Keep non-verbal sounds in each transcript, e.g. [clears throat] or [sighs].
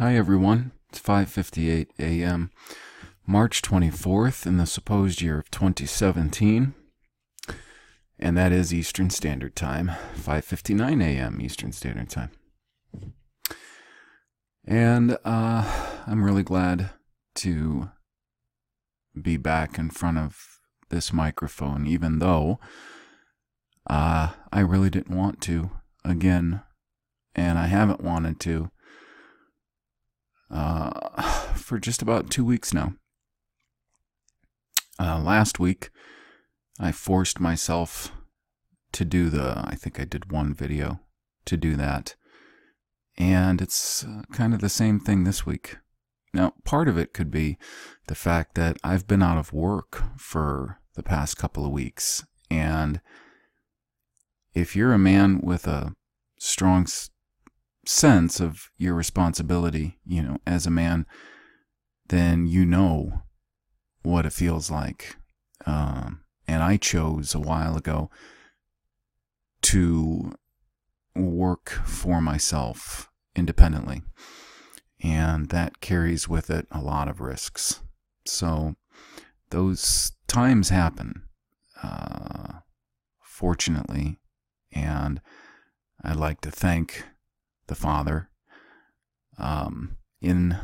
Hi everyone. It's 5:58 a.m. March 24th in the supposed year of 2017. And that is Eastern Standard Time, 5:59 a.m. Eastern Standard Time. And uh, I'm really glad to be back in front of this microphone, even though uh, I really didn't want to again, and I haven't wanted to uh, [sighs] for just about two weeks now. Uh, last week, I forced myself to do the, I think I did one video to do that. And it's uh, kind of the same thing this week. Now, part of it could be the fact that I've been out of work for the past couple of weeks. And if you're a man with a strong sense of your responsibility, you know, as a man, then you know what it feels like. Um, and I chose a while ago to work for myself independently. And that carries with it a lot of risks. So those times happen, uh, fortunately. And I'd like to thank the Father um, in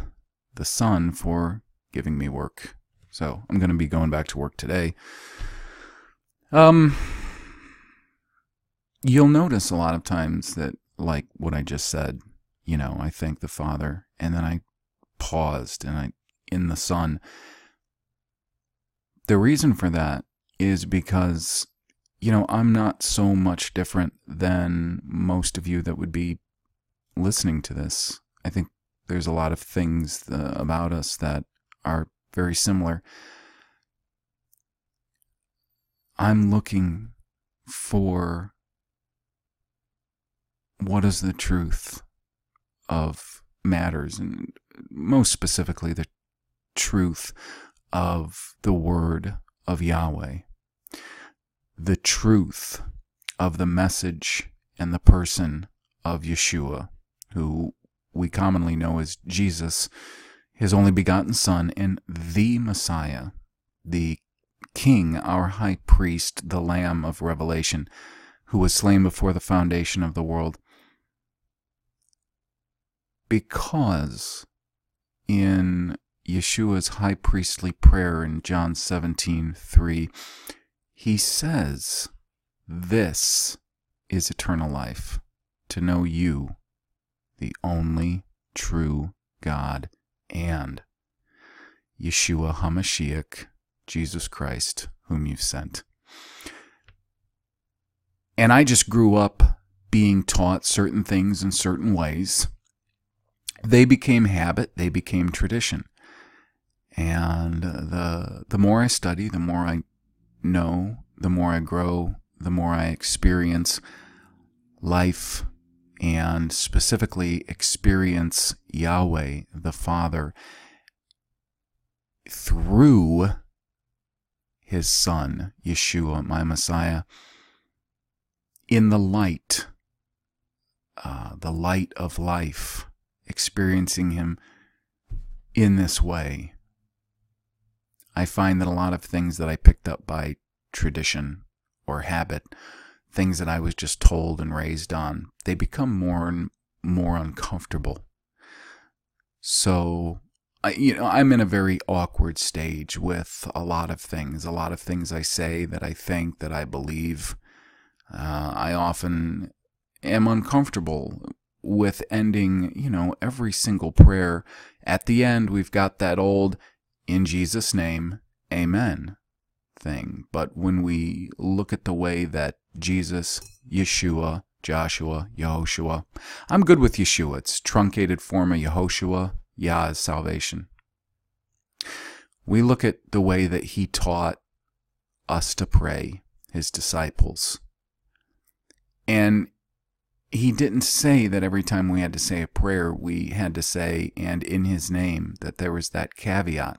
the Son for giving me work. So I'm going to be going back to work today. Um, you'll notice a lot of times that, like what I just said, you know, I thank the Father, and then I paused and I in the Son. The reason for that is because, you know, I'm not so much different than most of you that would be listening to this. I think there's a lot of things uh, about us that are very similar. I'm looking for what is the truth of matters, and most specifically, the truth of the word of Yahweh, the truth of the message and the person of Yeshua who we commonly know as Jesus, his only begotten Son, and the Messiah, the King, our high priest, the Lamb of Revelation, who was slain before the foundation of the world. Because in Yeshua's high priestly prayer in John 17 3, he says, This is eternal life, to know you, the only true God, and Yeshua HaMashiach, Jesus Christ, whom you've sent. And I just grew up being taught certain things in certain ways. They became habit, they became tradition. And the the more I study, the more I know, the more I grow, the more I experience life and specifically experience Yahweh the Father through his Son, Yeshua, my Messiah, in the light, uh, the light of life, experiencing him in this way. I find that a lot of things that I picked up by tradition or habit things that I was just told and raised on, they become more and more uncomfortable. So, I, you know, I'm in a very awkward stage with a lot of things. A lot of things I say that I think that I believe. Uh, I often am uncomfortable with ending, you know, every single prayer. At the end, we've got that old, in Jesus' name, amen thing. But when we look at the way that Jesus, Yeshua, Joshua, Yehoshua. I'm good with Yeshua. It's truncated form of Yehoshua. Yah is salvation. We look at the way that he taught us to pray, his disciples. And he didn't say that every time we had to say a prayer, we had to say, and in his name, that there was that caveat.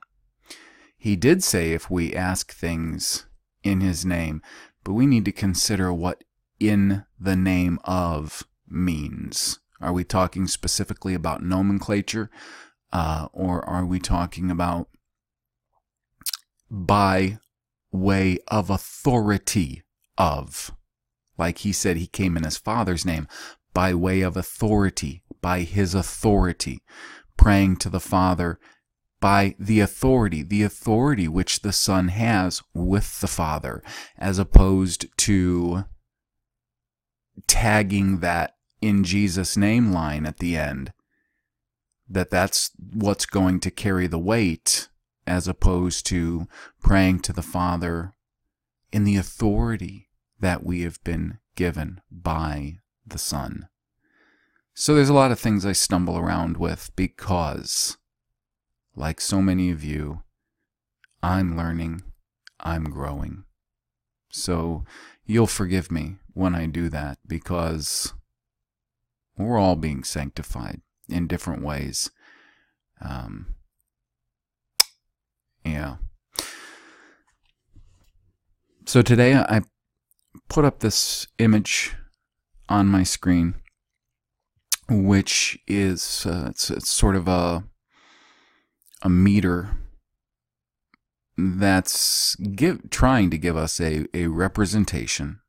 He did say if we ask things in his name, but we need to consider what in the name of means. Are we talking specifically about nomenclature? Uh, or are we talking about by way of authority of? Like he said, he came in his father's name, by way of authority, by his authority, praying to the Father by the authority, the authority which the Son has with the Father, as opposed to tagging that in Jesus' name line at the end. That that's what's going to carry the weight, as opposed to praying to the Father in the authority that we have been given by the Son. So there's a lot of things I stumble around with because, like so many of you, I'm learning, I'm growing. So you'll forgive me when I do that because we're all being sanctified in different ways. Um, yeah. So today I put up this image on my screen which is uh, it's, it's sort of a a meter that's give, trying to give us a, a representation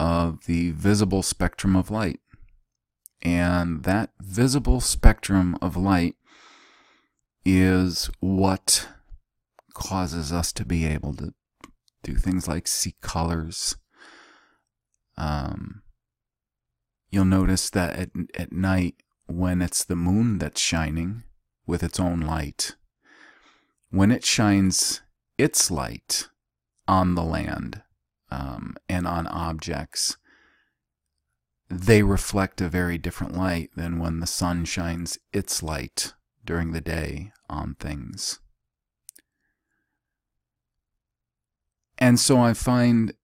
of the visible spectrum of light. And that visible spectrum of light is what causes us to be able to do things like see colors, um, you'll notice that at, at night, when it's the moon that's shining with its own light, when it shines its light on the land um, and on objects, they reflect a very different light than when the sun shines its light during the day on things. And so I find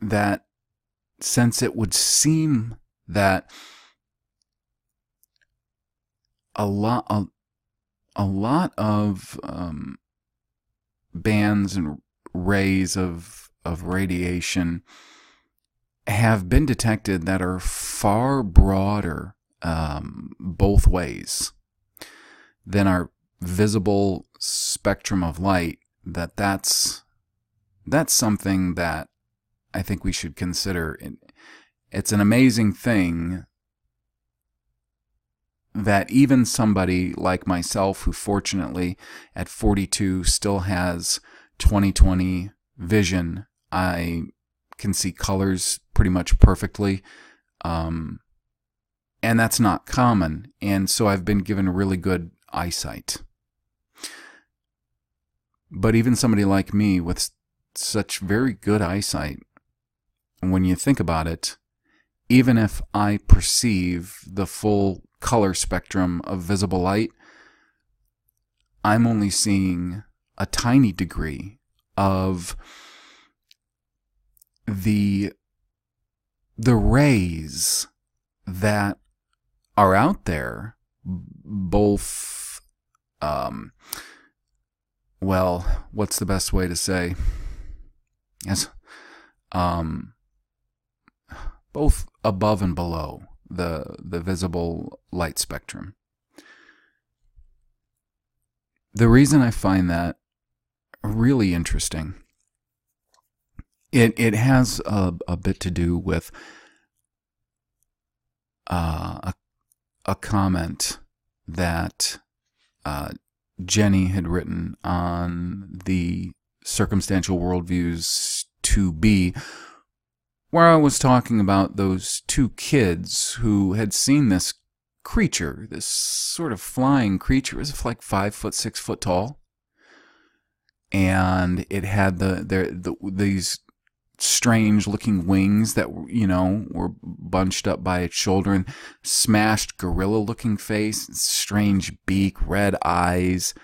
that since it would seem that a lot a, a lot of um, bands and rays of of radiation have been detected that are far broader um, both ways than our visible spectrum of light that that's that's something that I think we should consider. It's an amazing thing that even somebody like myself, who fortunately at 42 still has 2020 vision, I can see colors pretty much perfectly. Um, and that's not common. And so I've been given really good eyesight. But even somebody like me with such very good eyesight when you think about it, even if I perceive the full color spectrum of visible light, I'm only seeing a tiny degree of the the rays that are out there both um well what's the best way to say? Yes um both above and below the, the visible light spectrum. The reason I find that really interesting, it, it has a, a bit to do with uh, a, a comment that uh, Jenny had written on the circumstantial worldviews to be where I was talking about those two kids who had seen this creature, this sort of flying creature. It was like five foot, six foot tall. And it had the, the, the these strange looking wings that, you know, were bunched up by its shoulder and smashed gorilla looking face, strange beak, red eyes,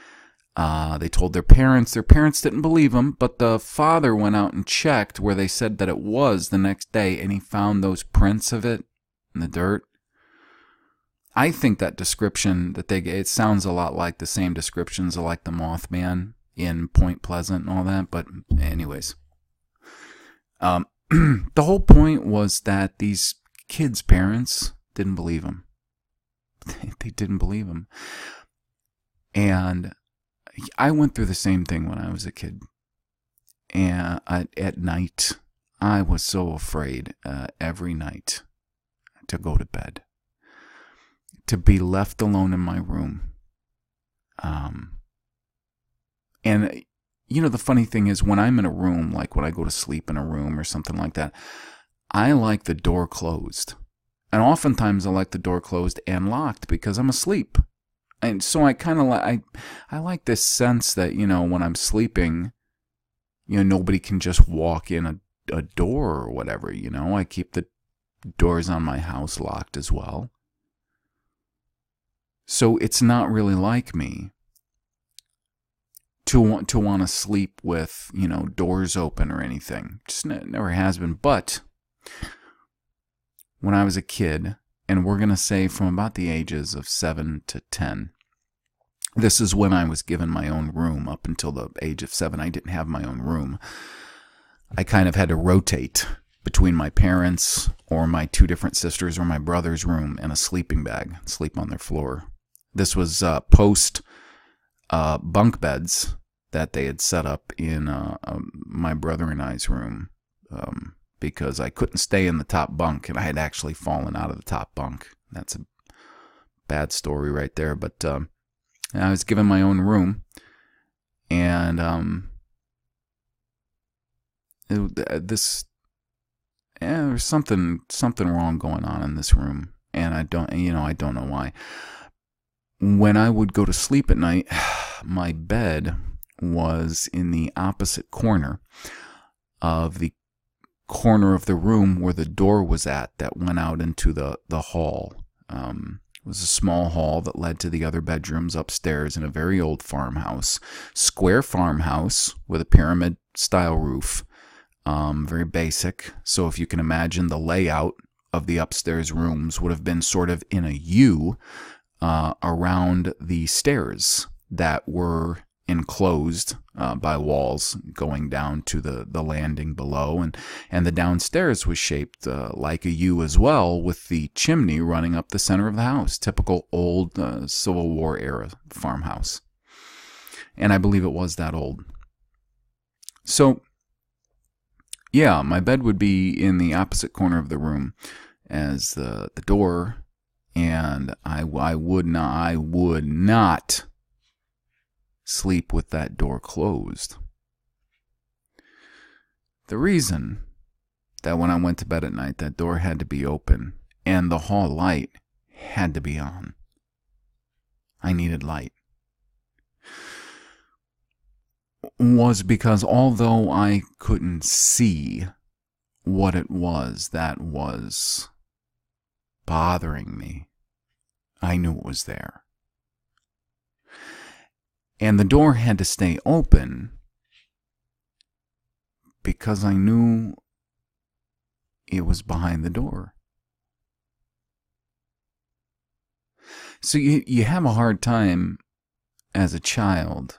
uh, they told their parents. Their parents didn't believe them, but the father went out and checked where they said that it was the next day, and he found those prints of it in the dirt. I think that description that they gave, it sounds a lot like the same descriptions of like the Mothman in Point Pleasant and all that, but anyways. Um, [clears throat] the whole point was that these kids' parents didn't believe him. [laughs] They didn't believe him. And I went through the same thing when I was a kid. And at, at night, I was so afraid uh, every night to go to bed, to be left alone in my room. Um, and, you know, the funny thing is, when I'm in a room, like when I go to sleep in a room or something like that, I like the door closed. And oftentimes I like the door closed and locked because I'm asleep. And so I kind of like I I like this sense that, you know, when I'm sleeping, you know, nobody can just walk in a, a door or whatever, you know. I keep the doors on my house locked as well. So it's not really like me to want to want to sleep with, you know, doors open or anything. Just never has been, but when I was a kid, and we're going to say from about the ages of 7 to 10. This is when I was given my own room. Up until the age of 7, I didn't have my own room. I kind of had to rotate between my parents or my two different sisters or my brother's room and a sleeping bag, sleep on their floor. This was uh, post uh, bunk beds that they had set up in uh, um, my brother and I's room. Um, because I couldn't stay in the top bunk and I had actually fallen out of the top bunk. That's a bad story right there. But um, I was given my own room and um, it, this yeah, there's something something wrong going on in this room and I don't you know I don't know why. When I would go to sleep at night, [sighs] my bed was in the opposite corner of the corner of the room where the door was at that went out into the, the hall. Um, it was a small hall that led to the other bedrooms upstairs in a very old farmhouse, square farmhouse with a pyramid style roof. Um, very basic. So if you can imagine the layout of the upstairs rooms would have been sort of in a U uh, around the stairs that were enclosed uh, by walls going down to the, the landing below. And, and the downstairs was shaped uh, like a U as well, with the chimney running up the center of the house. Typical old uh, Civil War era farmhouse. And I believe it was that old. So, yeah, my bed would be in the opposite corner of the room as the, the door. And I, I would not, I would not sleep with that door closed. The reason that when I went to bed at night, that door had to be open and the hall light had to be on. I needed light. Was because although I couldn't see what it was that was bothering me, I knew it was there. And the door had to stay open because I knew it was behind the door. So you, you have a hard time as a child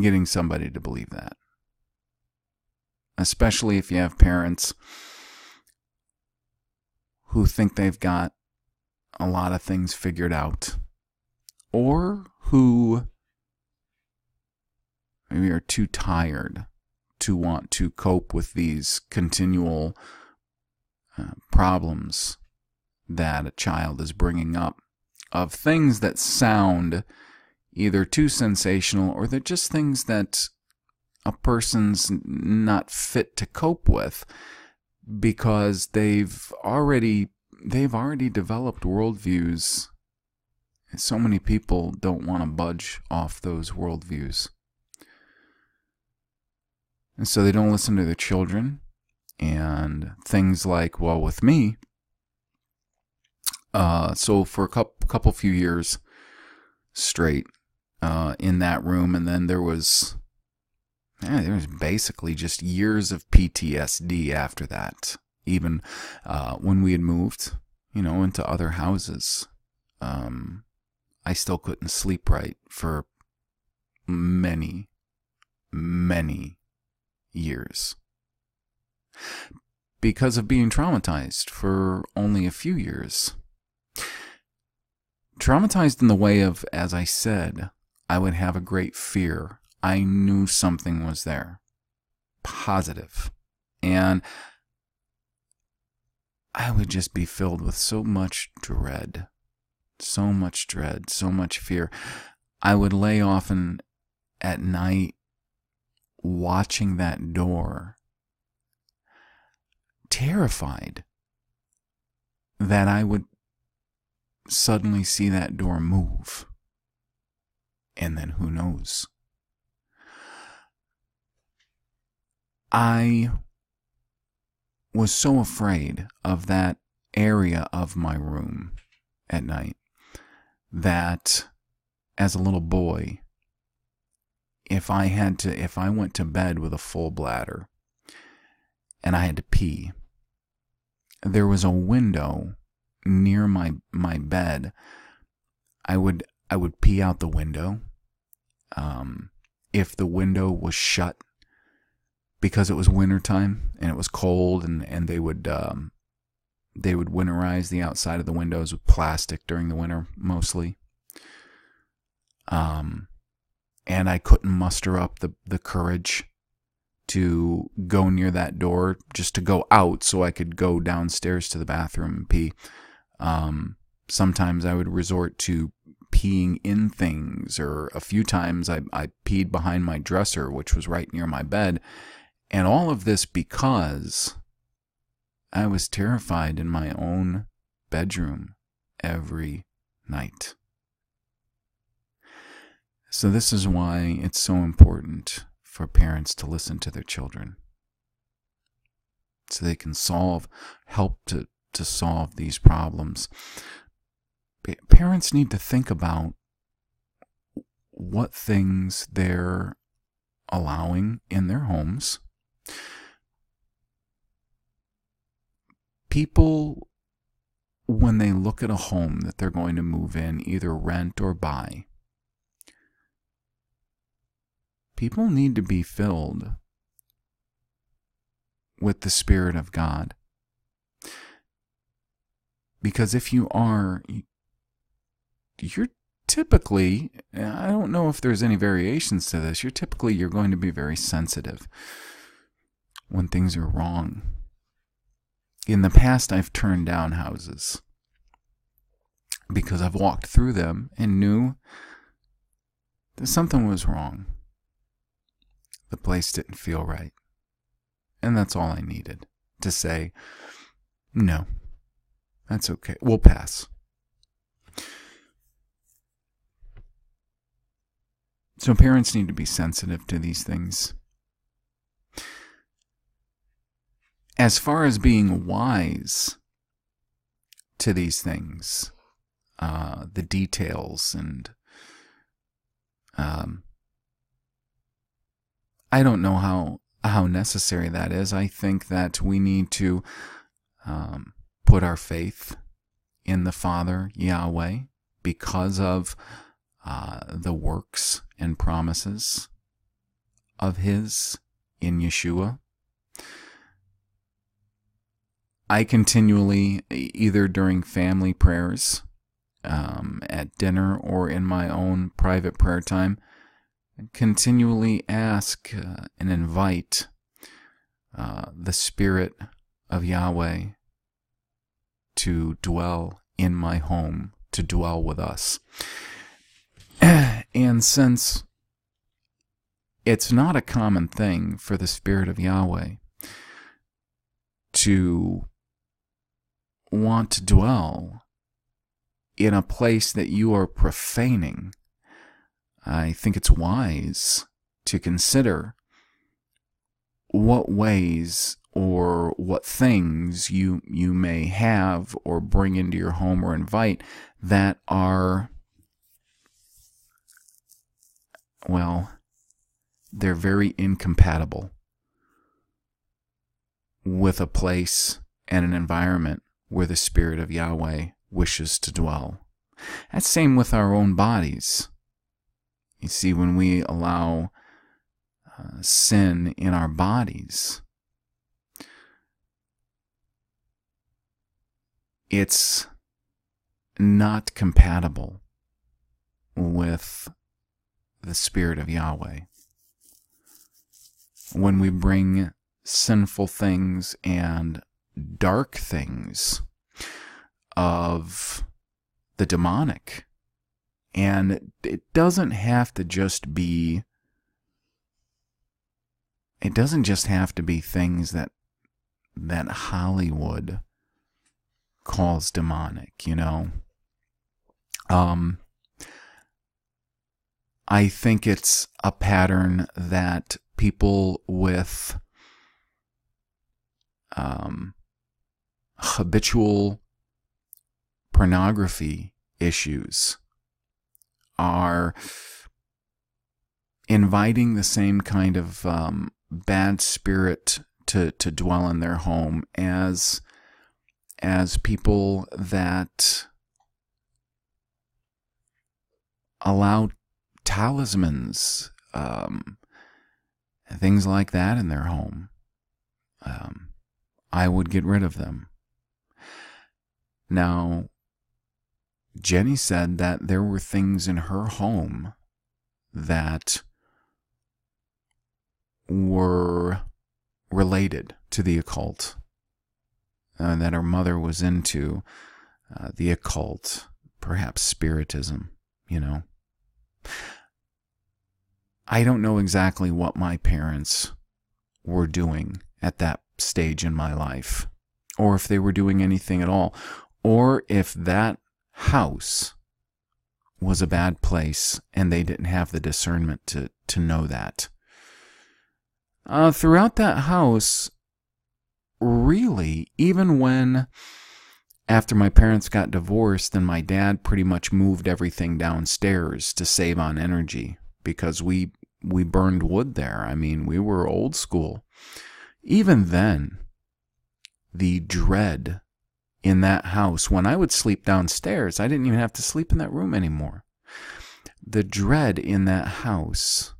getting somebody to believe that. Especially if you have parents who think they've got a lot of things figured out or who maybe are too tired to want to cope with these continual uh, problems that a child is bringing up of things that sound either too sensational or they're just things that a person's not fit to cope with because they've already they've already developed worldviews so many people don't want to budge off those worldviews. And so they don't listen to their children. And things like, well, with me, uh, so for a couple, couple few years straight uh, in that room, and then there was, yeah, there was basically just years of PTSD after that. Even uh, when we had moved, you know, into other houses, um, I still couldn't sleep right for many, many years. because of being traumatized for only a few years. Traumatized in the way of, as I said, I would have a great fear. I knew something was there. Positive. And I would just be filled with so much dread. So much dread, so much fear. I would lay often at night watching that door, terrified that I would suddenly see that door move. And then who knows? I was so afraid of that area of my room at night that as a little boy, if I had to, if I went to bed with a full bladder and I had to pee, there was a window near my my bed. I would I would pee out the window. Um, if the window was shut because it was wintertime and it was cold and, and they would um, they would winterize the outside of the windows with plastic during the winter mostly. Um, and I couldn't muster up the, the courage to go near that door just to go out so I could go downstairs to the bathroom and pee. Um, sometimes I would resort to peeing in things, or a few times I, I peed behind my dresser, which was right near my bed. And all of this because I was terrified in my own bedroom every night. So, this is why it's so important for parents to listen to their children so they can solve, help to, to solve these problems. Parents need to think about what things they're allowing in their homes. People, when they look at a home that they're going to move in, either rent or buy, people need to be filled with the Spirit of God. Because if you are, you're typically, I don't know if there's any variations to this, you're typically, you're going to be very sensitive when things are wrong. In the past, I've turned down houses because I've walked through them and knew that something was wrong. The place didn't feel right. And that's all I needed to say, no, that's okay. We'll pass. So parents need to be sensitive to these things. As far as being wise to these things, uh, the details and um, I don't know how how necessary that is. I think that we need to um, put our faith in the Father Yahweh because of uh, the works and promises of His in Yeshua. I continually, either during family prayers, um, at dinner, or in my own private prayer time, continually ask uh, and invite uh, the Spirit of Yahweh to dwell in my home, to dwell with us. [clears throat] and since it's not a common thing for the Spirit of Yahweh to want to dwell in a place that you are profaning I think it's wise to consider what ways or what things you you may have or bring into your home or invite that are well they're very incompatible with a place and an environment where the spirit of Yahweh wishes to dwell. That's same with our own bodies. You see, when we allow uh, sin in our bodies, it's not compatible with the Spirit of Yahweh. When we bring sinful things and dark things of the demonic, and it doesn't have to just be, it doesn't just have to be things that, that Hollywood calls demonic, you know? Um, I think it's a pattern that people with um, habitual pornography issues are inviting the same kind of um, bad spirit to, to dwell in their home as as people that allow talismans, um, things like that in their home. Um, I would get rid of them. Now, Jenny said that there were things in her home that were related to the occult, uh, that her mother was into uh, the occult, perhaps spiritism, you know. I don't know exactly what my parents were doing at that stage in my life, or if they were doing anything at all, or if that house was a bad place and they didn't have the discernment to, to know that. Uh, throughout that house, really, even when after my parents got divorced and my dad pretty much moved everything downstairs to save on energy because we we burned wood there. I mean, we were old school. Even then, the dread in that house, when I would sleep downstairs, I didn't even have to sleep in that room anymore. The dread in that house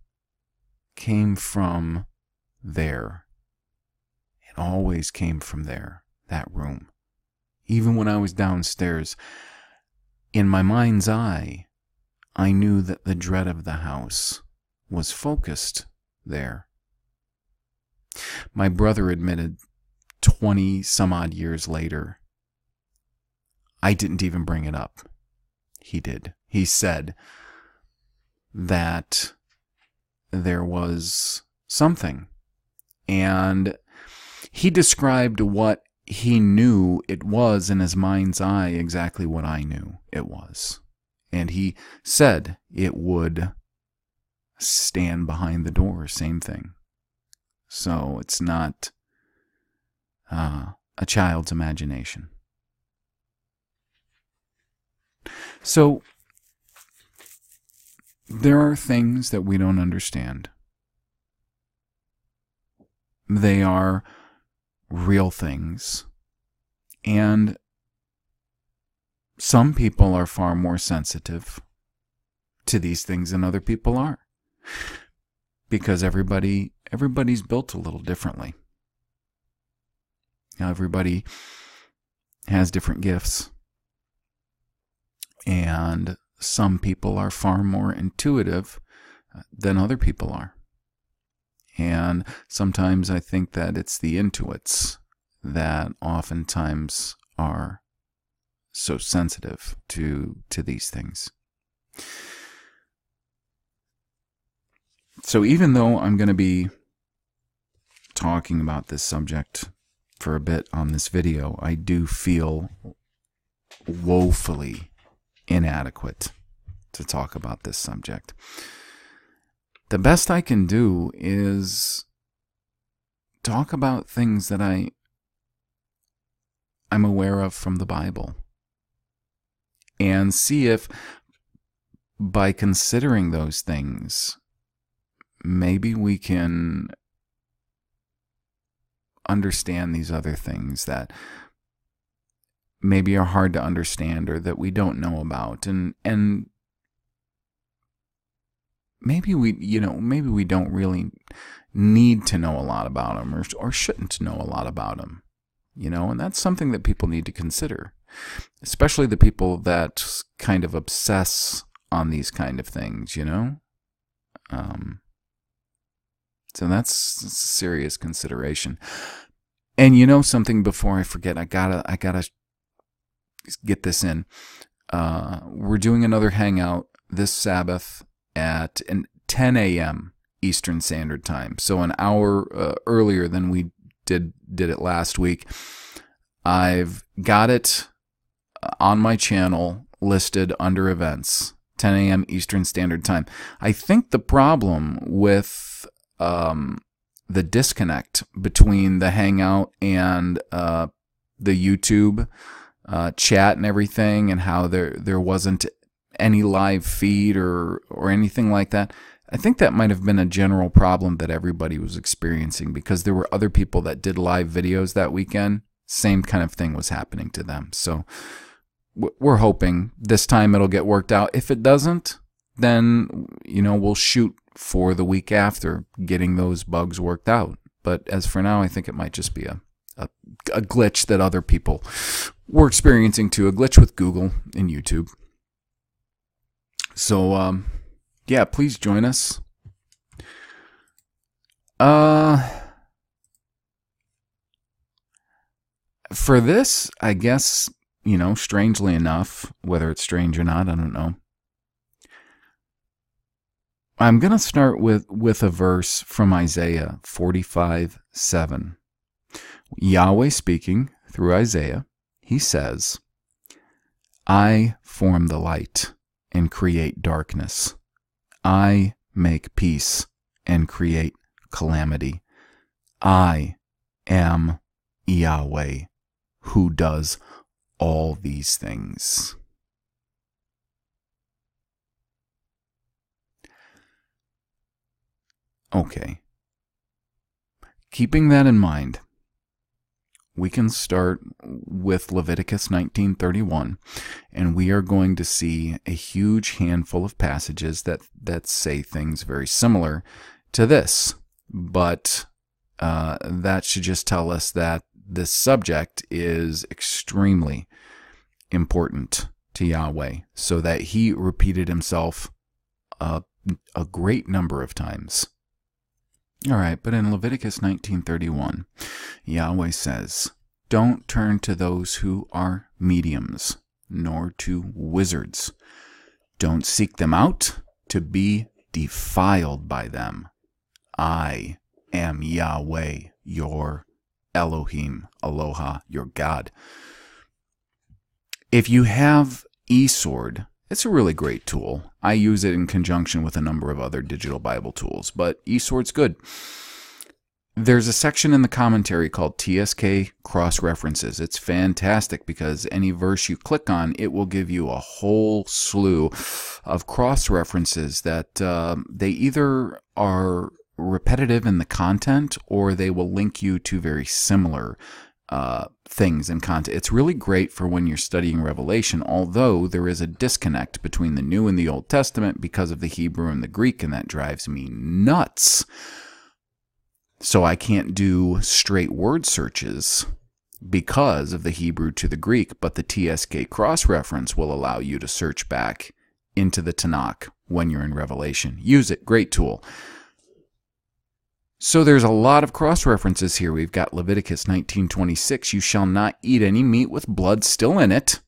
came from there. It always came from there, that room. Even when I was downstairs, in my mind's eye, I knew that the dread of the house was focused there. My brother admitted 20 some odd years later, I didn't even bring it up. He did. He said that there was something. And he described what he knew it was in his mind's eye exactly what I knew it was. And he said it would stand behind the door, same thing. So it's not uh, a child's imagination. So there are things that we don't understand. They are real things. And some people are far more sensitive to these things than other people are. Because everybody everybody's built a little differently. Now everybody has different gifts. And some people are far more intuitive uh, than other people are. And sometimes I think that it's the intuits that oftentimes are so sensitive to to these things. So even though I'm going to be talking about this subject for a bit on this video, I do feel woefully inadequate to talk about this subject. The best I can do is talk about things that I I'm aware of from the Bible and see if by considering those things maybe we can understand these other things that maybe are hard to understand or that we don't know about and and maybe we you know maybe we don't really need to know a lot about them or, or shouldn't know a lot about them you know and that's something that people need to consider especially the people that kind of obsess on these kind of things, you know? Um, so that's a serious consideration. And you know something before I forget, I gotta I gotta get this in. Uh, we're doing another hangout this Sabbath at 10 a.m. Eastern Standard Time, so an hour uh, earlier than we did did it last week. I've got it on my channel listed under events, 10 a.m. Eastern Standard Time. I think the problem with um, the disconnect between the Hangout and uh, the YouTube uh, chat and everything, and how there there wasn't any live feed or or anything like that. I think that might have been a general problem that everybody was experiencing because there were other people that did live videos that weekend. Same kind of thing was happening to them. So we're hoping this time it'll get worked out. If it doesn't, then you know we'll shoot for the week after getting those bugs worked out. But as for now, I think it might just be a a, a glitch that other people were experiencing too, a glitch with Google and YouTube. So um, yeah, please join us. Uh for this, I guess you know, strangely enough, whether it's strange or not, I don't know. I'm going to start with, with a verse from Isaiah 45 7. Yahweh speaking through Isaiah, he says, I form the light and create darkness. I make peace and create calamity. I am Yahweh who does all these things. Okay. Keeping that in mind, we can start with Leviticus 19:31 and we are going to see a huge handful of passages that that say things very similar to this but uh, that should just tell us that this subject is extremely important to Yahweh, so that he repeated himself a, a great number of times. All right, but in Leviticus 19:31, Yahweh says, "Don't turn to those who are mediums, nor to wizards. Don't seek them out to be defiled by them. I am Yahweh, your Elohim, Eloah, your God. If you have eSword, it's a really great tool. I use it in conjunction with a number of other digital Bible tools, but eSword's good. There's a section in the commentary called TSK Cross References. It's fantastic because any verse you click on, it will give you a whole slew of cross references that uh, they either are repetitive in the content or they will link you to very similar uh, things and content. It's really great for when you're studying Revelation, although there is a disconnect between the New and the Old Testament because of the Hebrew and the Greek, and that drives me nuts. So I can't do straight word searches because of the Hebrew to the Greek, but the TSK cross reference will allow you to search back into the Tanakh when you're in Revelation. Use it, great tool. So there's a lot of cross references here. We've got Leviticus 19:26, you shall not eat any meat with blood still in it.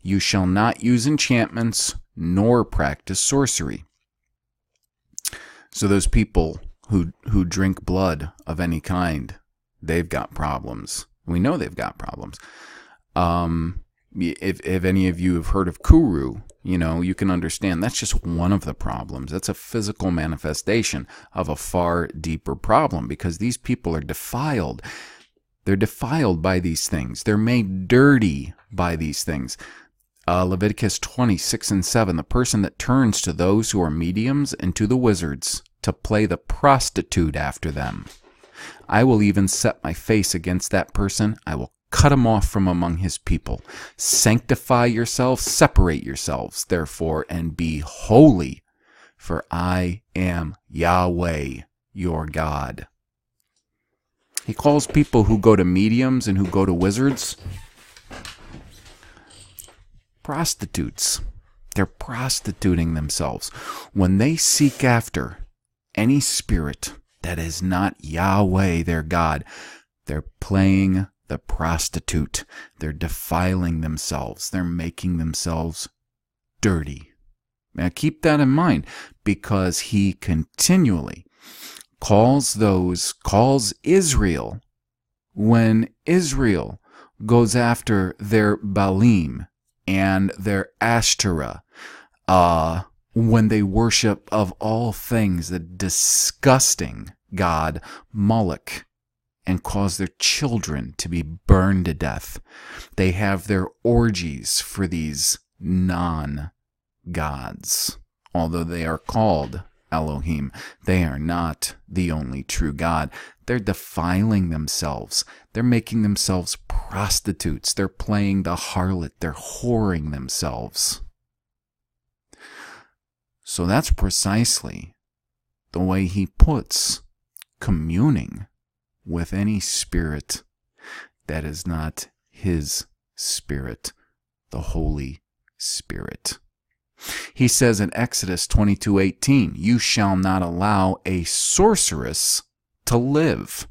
You shall not use enchantments nor practice sorcery. So those people who who drink blood of any kind, they've got problems. We know they've got problems. Um, if if any of you have heard of kuru, you know, you can understand that's just one of the problems. That's a physical manifestation of a far deeper problem because these people are defiled. They're defiled by these things. They're made dirty by these things. Uh, Leviticus 26 and 7 the person that turns to those who are mediums and to the wizards to play the prostitute after them. I will even set my face against that person. I will cut him off from among his people. Sanctify yourselves, separate yourselves, therefore, and be holy, for I am Yahweh, your God. He calls people who go to mediums and who go to wizards prostitutes. They're prostituting themselves. When they seek after any spirit that is not Yahweh, their God, they're playing the prostitute. They're defiling themselves. They're making themselves dirty. Now keep that in mind because he continually calls those, calls Israel when Israel goes after their Baalim and their Ashtoreth, uh, when they worship of all things the disgusting god Moloch and cause their children to be burned to death. They have their orgies for these non gods, although they are called Elohim. They are not the only true God. They're defiling themselves. They're making themselves prostitutes. They're playing the harlot. They're whoring themselves. So that's precisely the way he puts communing with any spirit that is not his spirit, the Holy Spirit. He says in Exodus 22:18, "You shall not allow a sorceress to live."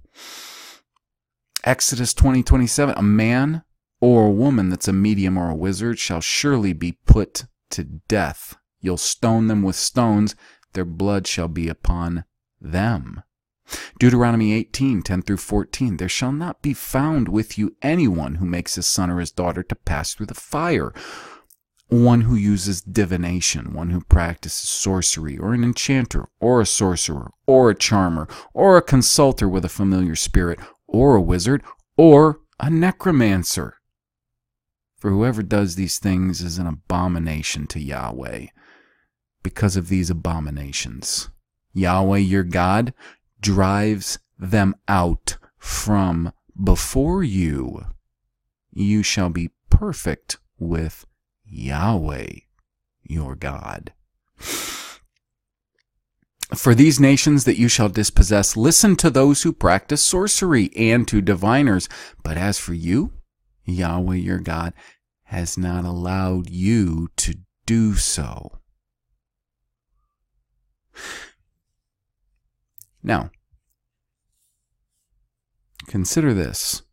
Exodus 20:27, "A man or a woman that's a medium or a wizard shall surely be put to death. You'll stone them with stones, their blood shall be upon them." Deuteronomy 18, 10 through 14. There shall not be found with you anyone who makes his son or his daughter to pass through the fire, one who uses divination, one who practices sorcery, or an enchanter, or a sorcerer, or a charmer, or a consulter with a familiar spirit, or a wizard, or a necromancer. For whoever does these things is an abomination to Yahweh. Because of these abominations, Yahweh your God drives them out from before you. You shall be perfect with Yahweh your God. For these nations that you shall dispossess, listen to those who practice sorcery and to diviners. But as for you, Yahweh your God has not allowed you to do so. Now, consider this.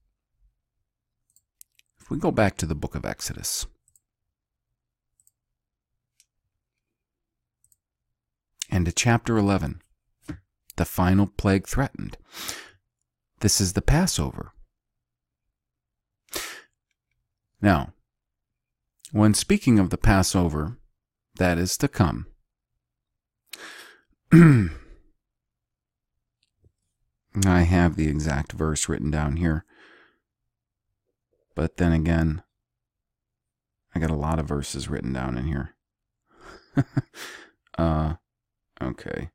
If we go back to the book of Exodus, and to chapter 11, the final plague threatened. This is the Passover. Now, when speaking of the Passover that is to come, [clears throat] I have the exact verse written down here. But then again, I got a lot of verses written down in here. [laughs] uh, okay.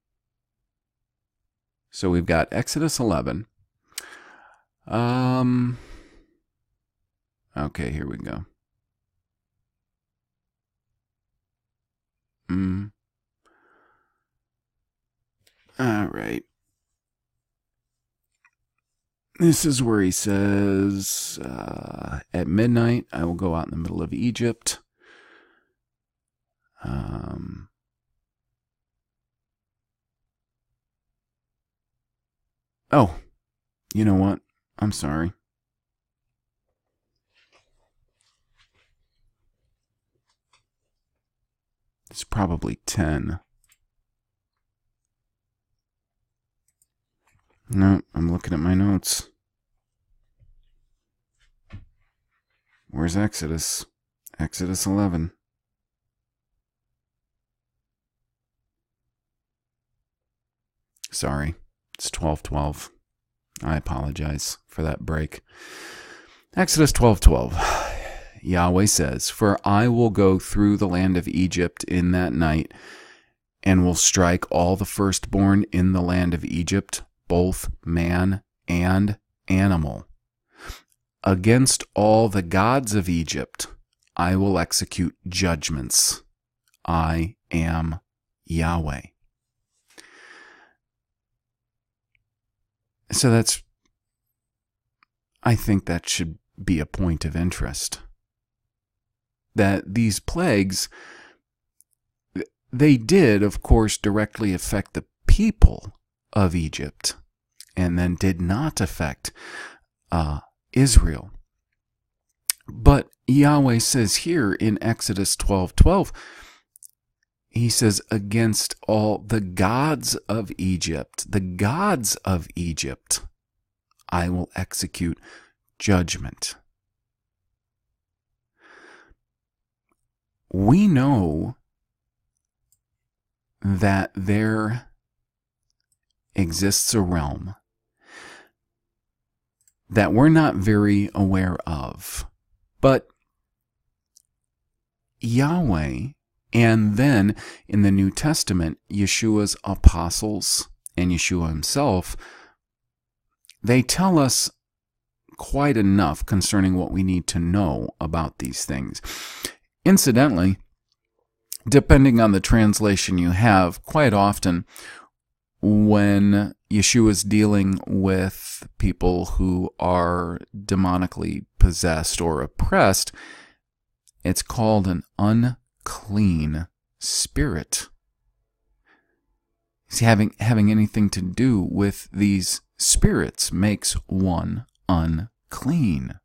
So we've got Exodus 11. Um, okay, here we go. Mm. All right. This is where he says, uh, At midnight, I will go out in the middle of Egypt. Um, oh, you know what? I'm sorry. It's probably 10. No, I'm looking at my notes. Where's Exodus? Exodus 11. Sorry, it's 1212. I apologize for that break. Exodus 12:12. [sighs] Yahweh says, "For I will go through the land of Egypt in that night and will strike all the firstborn in the land of Egypt both man and animal. Against all the gods of Egypt I will execute judgments. I am Yahweh. So that's, I think that should be a point of interest. that these plagues they did, of course, directly affect the people of Egypt and then did not affect uh, Israel. But Yahweh says here in Exodus 12 12, he says, against all the gods of Egypt, the gods of Egypt, I will execute judgment. We know that there exists a realm that we're not very aware of. But Yahweh, and then in the New Testament, Yeshua's apostles and Yeshua himself, they tell us quite enough concerning what we need to know about these things. Incidentally, depending on the translation you have, quite often when Yeshua is dealing with people who are demonically possessed or oppressed, it's called an unclean spirit. See, having having anything to do with these spirits makes one unclean.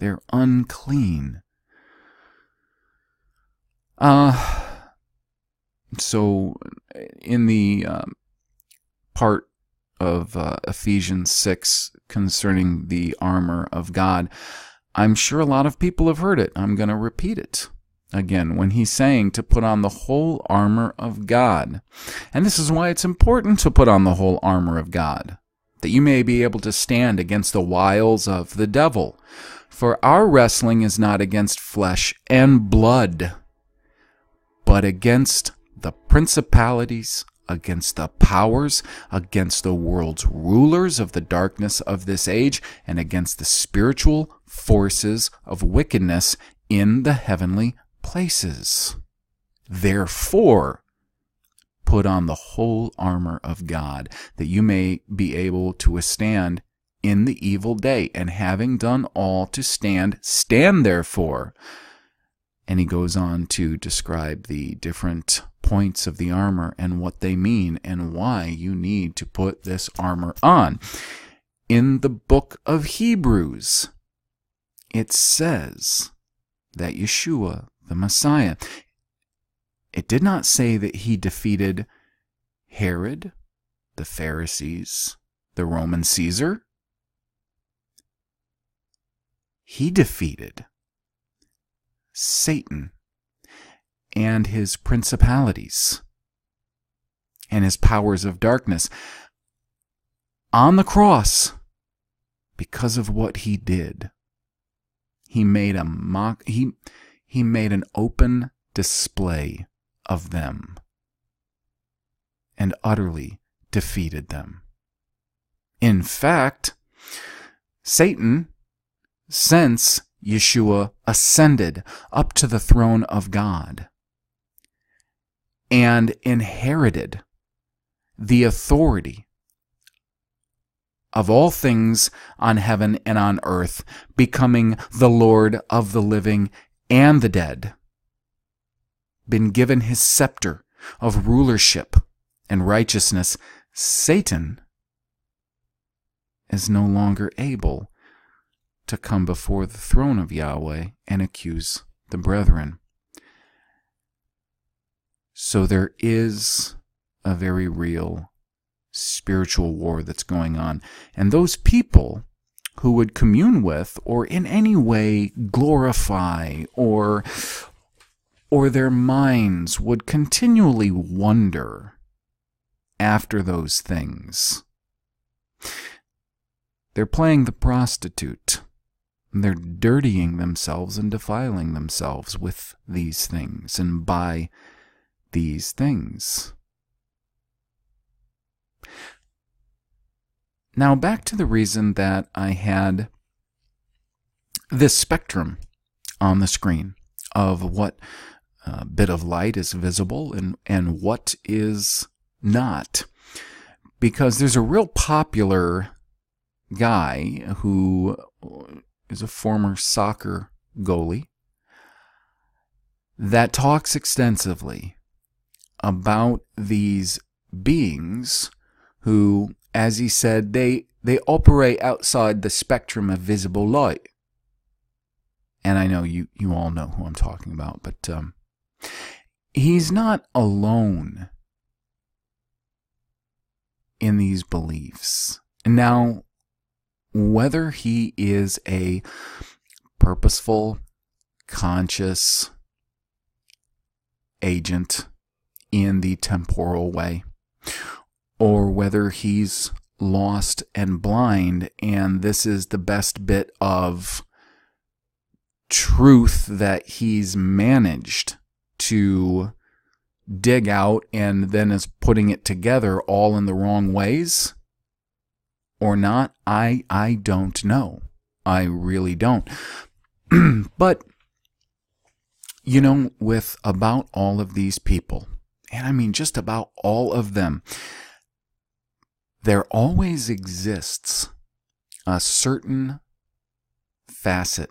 They're unclean. Uh, so in the um, part of uh, Ephesians 6 concerning the armor of God, I'm sure a lot of people have heard it. I'm going to repeat it again when he's saying to put on the whole armor of God. And this is why it's important to put on the whole armor of God, that you may be able to stand against the wiles of the devil. For our wrestling is not against flesh and blood but against the principalities, against the powers, against the world's rulers of the darkness of this age, and against the spiritual forces of wickedness in the heavenly places. Therefore, put on the whole armor of God, that you may be able to withstand in the evil day, and having done all to stand, stand therefore. And he goes on to describe the different points of the armor and what they mean and why you need to put this armor on. In the book of Hebrews, it says that Yeshua, the Messiah, it did not say that he defeated Herod, the Pharisees, the Roman Caesar. He defeated Satan and his principalities and his powers of darkness on the cross because of what he did. He made a mock he he made an open display of them and utterly defeated them. In fact, Satan, since Yeshua ascended up to the throne of God and inherited the authority of all things on heaven and on earth, becoming the Lord of the living and the dead, been given his scepter of rulership and righteousness, Satan is no longer able to come before the throne of Yahweh and accuse the brethren. So there is a very real spiritual war that's going on. And those people who would commune with or in any way glorify or or their minds would continually wonder after those things. They're playing the prostitute. They're dirtying themselves and defiling themselves with these things and by these things. Now, back to the reason that I had this spectrum on the screen of what uh, bit of light is visible and, and what is not. Because there's a real popular guy who a former soccer goalie. that talks extensively about these beings who, as he said, they, they operate outside the spectrum of visible light. And I know you, you all know who I'm talking about, but um, he's not alone in these beliefs. Now, whether he is a purposeful, conscious agent in the temporal way, or whether he's lost and blind, and this is the best bit of truth that he's managed to dig out and then is putting it together all in the wrong ways or not i i don't know. I really don't. [clears throat] But you know with about all of these people and i mean just about all of them there always exists a certain facet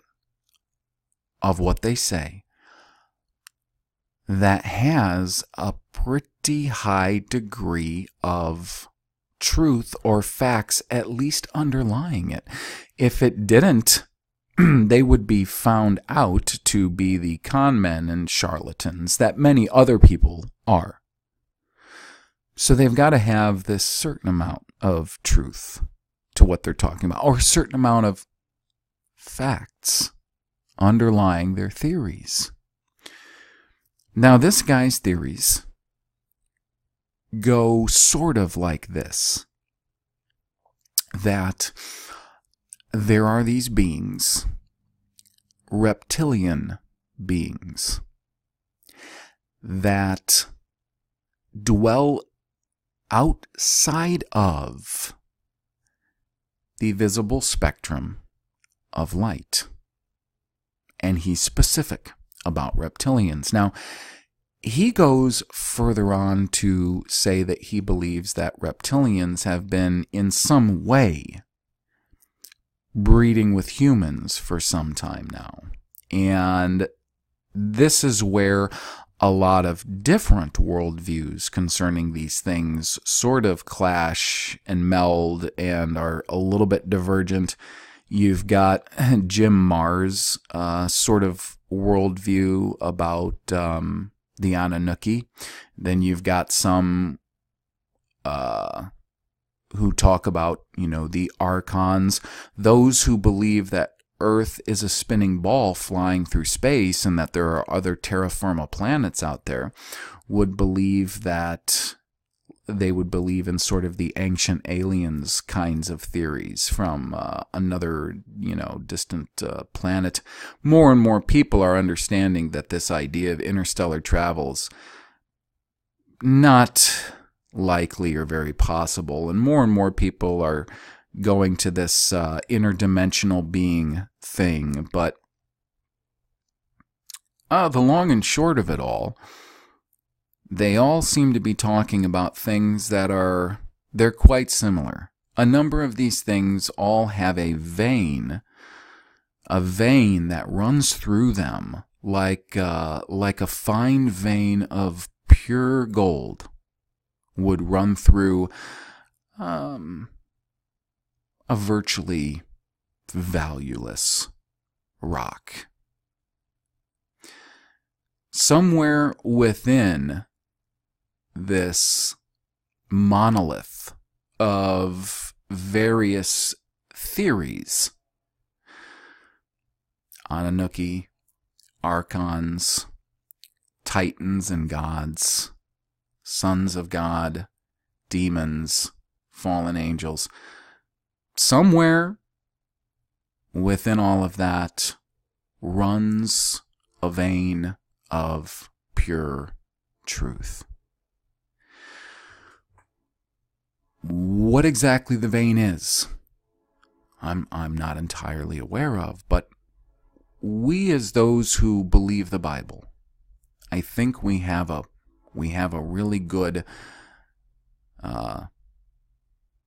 of what they say that has a pretty high degree of truth or facts at least underlying it. If it didn't, [clears throat] they would be found out to be the con men and charlatans that many other people are. So they've got to have this certain amount of truth to what they're talking about, or a certain amount of facts underlying their theories. Now, this guy's theories go sort of like this that there are these beings, reptilian beings, that dwell outside of the visible spectrum of light. And he's specific about reptilians. Now, he goes further on to say that he believes that reptilians have been in some way breeding with humans for some time now. And this is where a lot of different worldviews concerning these things sort of clash and meld and are a little bit divergent. You've got [laughs] Jim Marrs' uh, sort of worldview about um, the Anunnaki. Then you've got some uh, who talk about, you know, the archons, those who believe that Earth is a spinning ball flying through space and that there are other terra firma planets out there, would believe that they would believe in sort of the ancient aliens kinds of theories from uh, another, you know, distant uh, planet. More and more people are understanding that this idea of interstellar travels not likely or very possible, and more and more people are going to this uh, interdimensional being thing. But uh, the long and short of it all they all seem to be talking about things that are they're quite similar. A number of these things all have a vein, a vein that runs through them like uh, like a fine vein of pure gold would run through um, a virtually valueless rock. Somewhere within this monolith of various theories Anunnaki, archons, titans and gods, sons of God, demons, fallen angels. Somewhere within all of that runs a vein of pure truth. What exactly the vein is, I'm, I'm not entirely aware of, but we as those who believe the Bible, I think we have a we have a really good uh,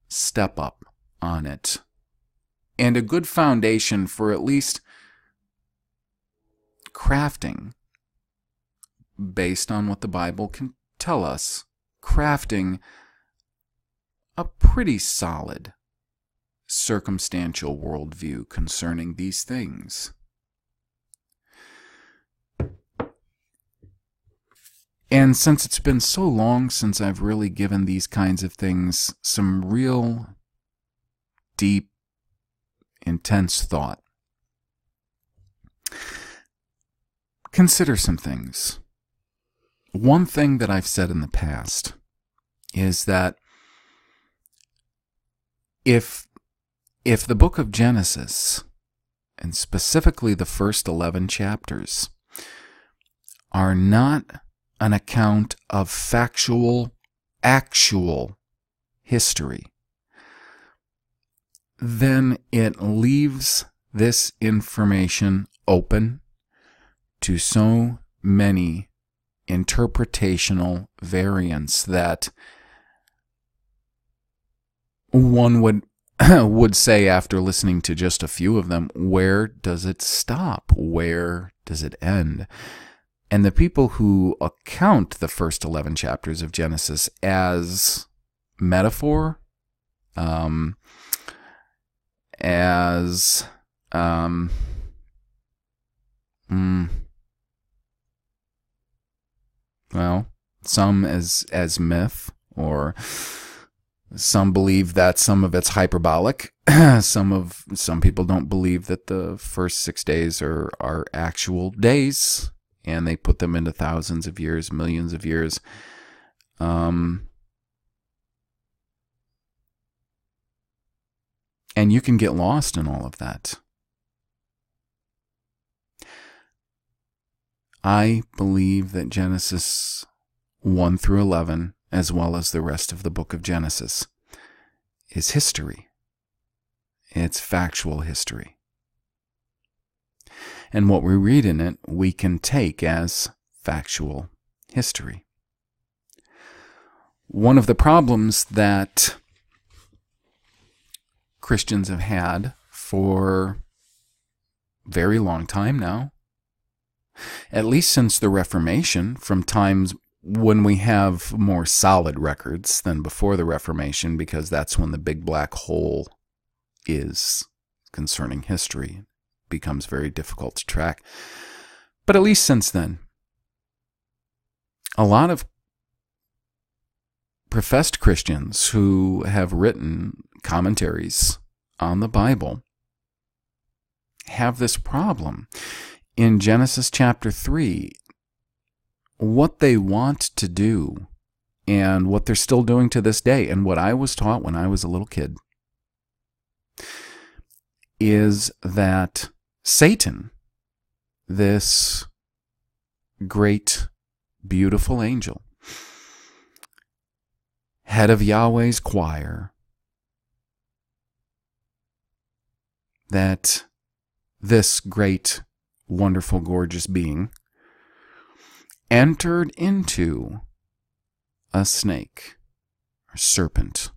step up on it and a good foundation for at least crafting based on what the Bible can tell us, crafting a pretty solid circumstantial worldview concerning these things. And since it's been so long since I've really given these kinds of things some real deep, intense thought, consider some things. One thing that I've said in the past is that if if the book of Genesis and specifically the first 11 chapters are not an account of factual actual history then it leaves this information open to so many interpretational variants that one would [clears throat] would say after listening to just a few of them where does it stop? Where does it end? And the people who account the first 11 chapters of Genesis as metaphor um as um mm, well, some as as myth, or some believe that some of it's hyperbolic. [clears throat] some of some people don't believe that the first six days are are actual days, and they put them into thousands of years, millions of years. Um, and you can get lost in all of that. I believe that Genesis 1 through 11, as well as the rest of the book of Genesis, is history. It's factual history. And what we read in it, we can take as factual history. One of the problems that Christians have had for very long time now at least since the Reformation, from times when we have more solid records than before the Reformation, because that's when the big black hole is concerning history. Becomes very difficult to track. But at least since then, a lot of professed Christians who have written commentaries on the Bible have this problem in Genesis chapter 3 what they want to do and what they're still doing to this day, and what I was taught when I was a little kid, is that Satan, this great, beautiful angel, head of Yahweh's choir, that this great wonderful, gorgeous being, entered into a snake or serpent.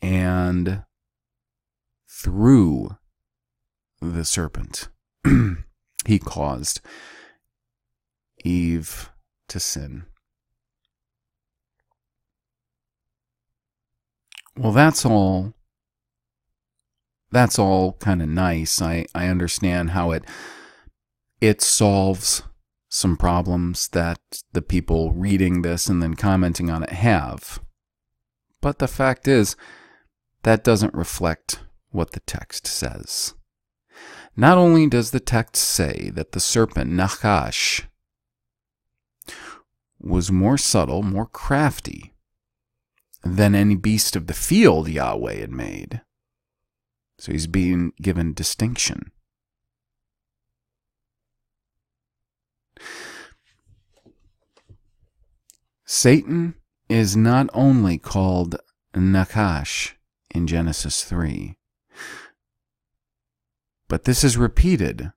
And through the serpent, [clears throat] he caused Eve to sin. Well, that's all that's all kind of nice. I, I understand how it it solves some problems that the people reading this and then commenting on it have. But the fact is, that doesn't reflect what the text says. Not only does the text say that the serpent Nachash was more subtle, more crafty than any beast of the field Yahweh had made, so he's being given distinction. Satan is not only called Nakash in Genesis 3, but this is repeated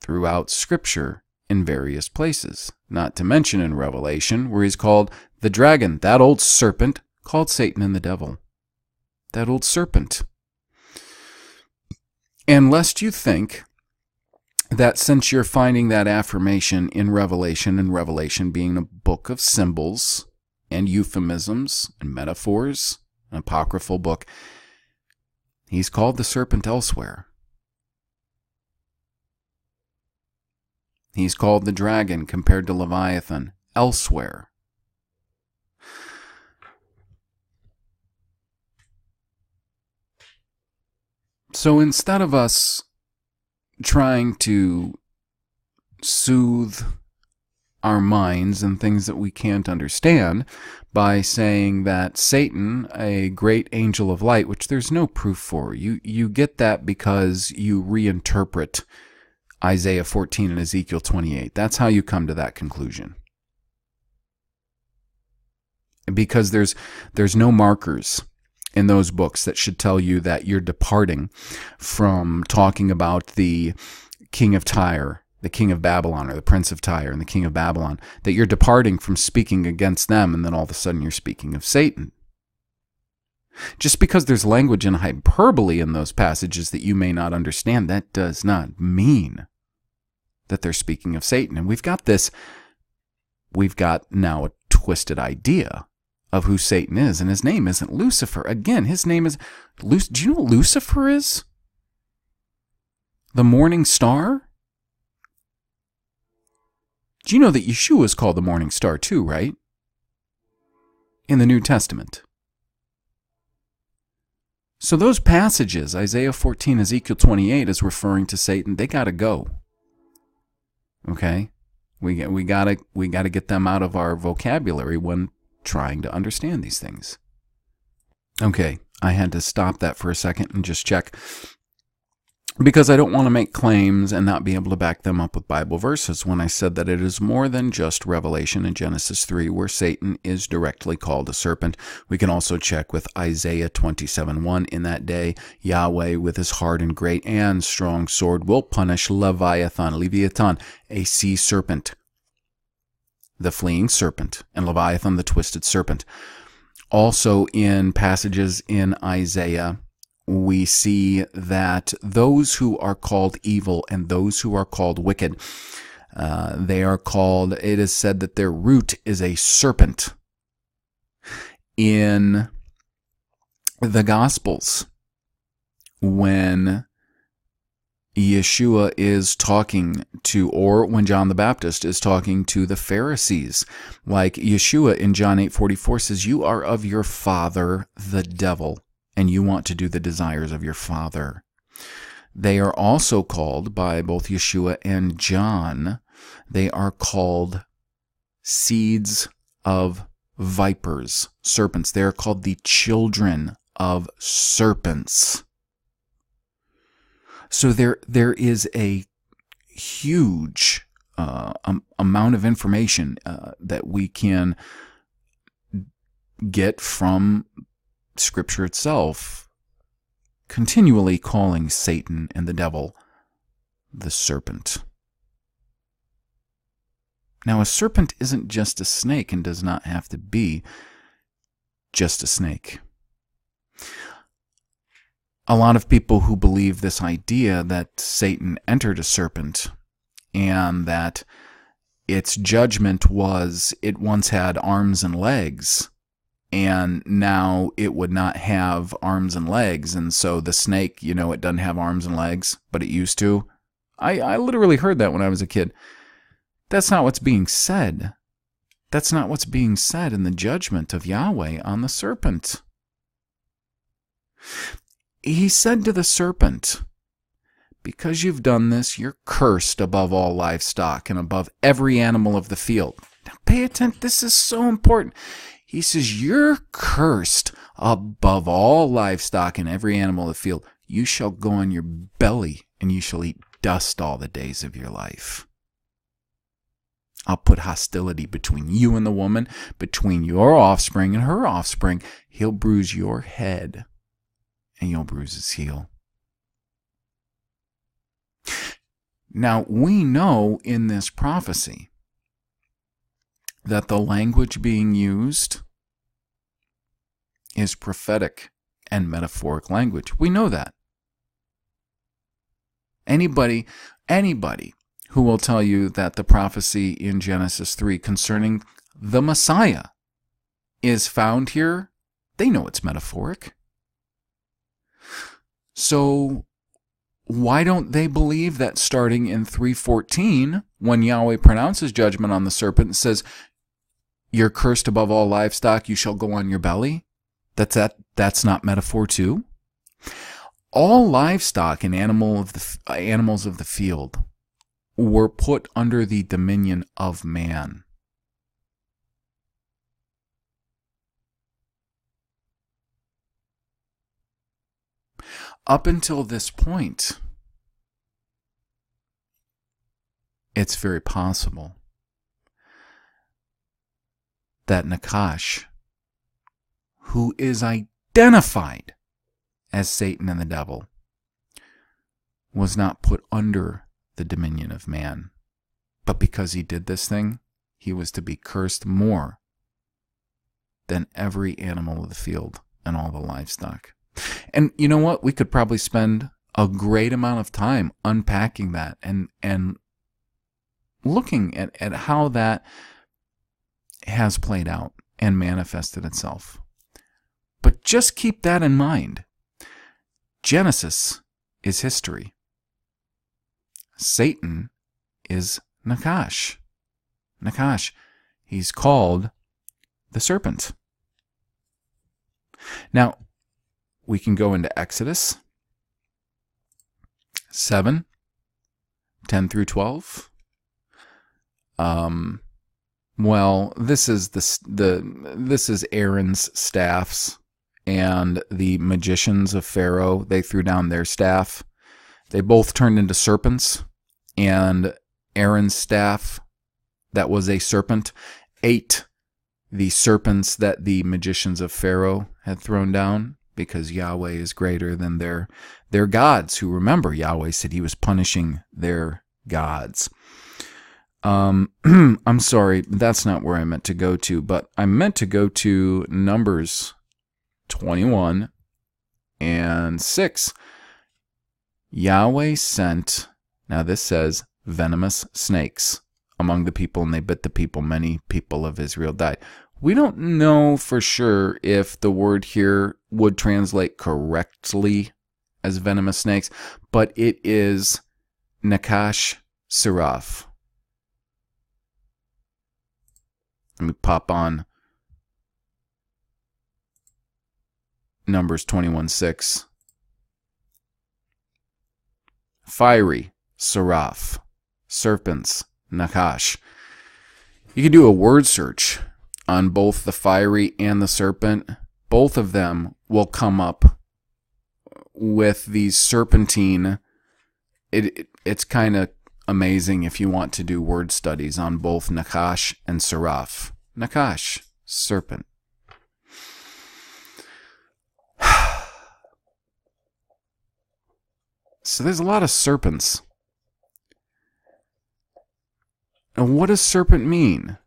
throughout Scripture in various places, not to mention in Revelation, where he's called the dragon, that old serpent called Satan and the devil. That old serpent and lest you think that since you're finding that affirmation in Revelation, and Revelation being a book of symbols and euphemisms and metaphors, an apocryphal book, he's called the serpent elsewhere. He's called the dragon compared to Leviathan elsewhere. So instead of us trying to soothe our minds and things that we can't understand by saying that Satan, a great angel of light, which there's no proof for, you, you get that because you reinterpret Isaiah 14 and Ezekiel 28. That's how you come to that conclusion. Because there's there's no markers in those books that should tell you that you're departing from talking about the king of Tyre, the king of Babylon, or the prince of Tyre and the king of Babylon, that you're departing from speaking against them, and then all of a sudden you're speaking of Satan. Just because there's language and hyperbole in those passages that you may not understand, that does not mean that they're speaking of Satan. And we've got this, we've got now a twisted idea of who Satan is, and his name isn't Lucifer. Again, his name is Luc- Do you know what Lucifer is? The morning star? Do you know that Yeshua is called the morning star too, right? In the New Testament. So those passages, Isaiah 14, Ezekiel 28, is referring to Satan. They got to go. Okay? We, we gotta we gotta get them out of our vocabulary when trying to understand these things. Okay, I had to stop that for a second and just check because I don't want to make claims and not be able to back them up with Bible verses when I said that it is more than just Revelation in Genesis 3 where Satan is directly called a serpent. We can also check with Isaiah 27 1. In that day, Yahweh with his hard and great and strong sword will punish Leviathan, Leviathan, a sea serpent the fleeing serpent, and Leviathan, the twisted serpent. Also, in passages in Isaiah, we see that those who are called evil and those who are called wicked, uh, they are called, it is said that their root is a serpent. In the Gospels, when Yeshua is talking to, or when John the Baptist is talking to the Pharisees. Like Yeshua in John 8 44 says, You are of your father, the devil, and you want to do the desires of your father. They are also called by both Yeshua and John, they are called seeds of vipers, serpents. They are called the children of serpents. So there there is a huge uh, um, amount of information uh, that we can get from Scripture itself, continually calling Satan and the devil the serpent. Now, a serpent isn't just a snake and does not have to be just a snake a lot of people who believe this idea that Satan entered a serpent and that its judgment was it once had arms and legs and now it would not have arms and legs and so the snake you know it doesn't have arms and legs but it used to. I i literally heard that when i was a kid. That's not what's being said. That's not what's being said in the judgment of yahweh on the serpent he said to the serpent, Because you've done this, you're cursed above all livestock and above every animal of the field. Now pay attention, this is so important. He says, You're cursed above all livestock and every animal of the field. You shall go on your belly and you shall eat dust all the days of your life. I'll put hostility between you and the woman, between your offspring and her offspring. He'll bruise your head and you'll bruise his heel. Now, we know in this prophecy that the language being used is prophetic and metaphoric language. We know that. Anybody, anybody who will tell you that the prophecy in Genesis 3 concerning the Messiah is found here, they know it's metaphoric. So why don't they believe that starting in 314 when Yahweh pronounces judgment on the serpent and says you're cursed above all livestock you shall go on your belly that's that that's not metaphor too? All livestock and animal of the animals of the field were put under the dominion of man up until this point, it's very possible that Nakash, who is identified as Satan and the devil, was not put under the dominion of man. But because he did this thing, he was to be cursed more than every animal of the field and all the livestock. And you know what? We could probably spend a great amount of time unpacking that and and looking at, at how that has played out and manifested itself. But just keep that in mind. Genesis is history. Satan is Nakash. Nakash. He's called the serpent. Now, we can go into Exodus 7, 10 through 12. Um, well, this is the, the this is Aaron's staffs and the magicians of Pharaoh. They threw down their staff. They both turned into serpents, and Aaron's staff, that was a serpent, ate the serpents that the magicians of Pharaoh had thrown down because Yahweh is greater than their their gods who remember Yahweh said he was punishing their gods. Um, [clears throat] I'm sorry, that's not where I meant to go to, but I meant to go to Numbers 21 and 6. Yahweh sent, now this says, venomous snakes among the people, and they bit the people. Many people of Israel died. We don't know for sure if the word here would translate correctly as venomous snakes, but it is Nakash Seraph. Let me pop on Numbers 21 6. Fiery, Seraph, serpents, Nakash. You can do a word search on both the fiery and the serpent, both of them will come up with these serpentine. It, it it's kind of amazing if you want to do word studies on both Nakash and Seraph. Nakash, serpent. [sighs] so there's a lot of serpents. And what does serpent mean?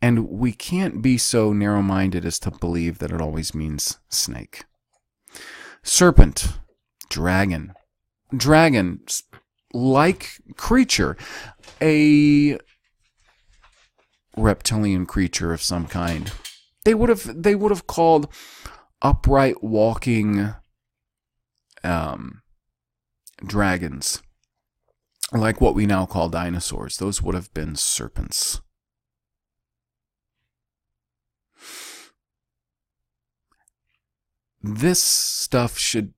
And we can't be so narrow minded as to believe that it always means snake. Serpent, dragon. Dragon, like creature, a reptilian creature of some kind. They would have they would have called upright walking um, dragons, like what we now call dinosaurs. Those would have been serpents. This stuff should,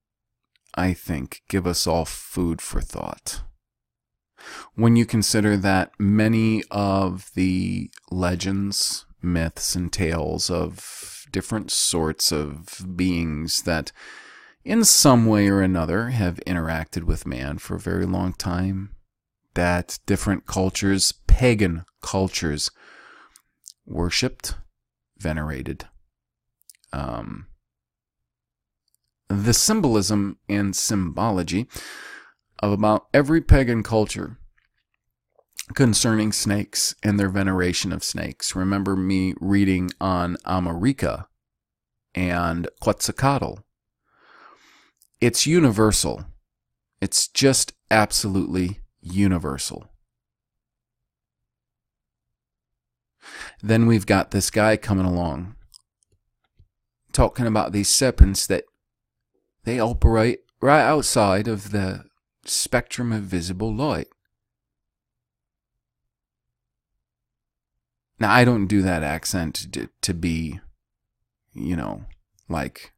I think, give us all food for thought. When you consider that many of the legends, myths, and tales of different sorts of beings that in some way or another have interacted with man for a very long time, that different cultures, pagan cultures, worshipped, venerated, um, the symbolism and symbology of about every pagan culture concerning snakes and their veneration of snakes. Remember me reading on Amaruca and Quetzalcoatl. It's universal It's just absolutely universal. Then we've got this guy coming along talking about these serpents that they operate right outside of the spectrum of visible light. Now, I don't do that accent to, to be, you know, like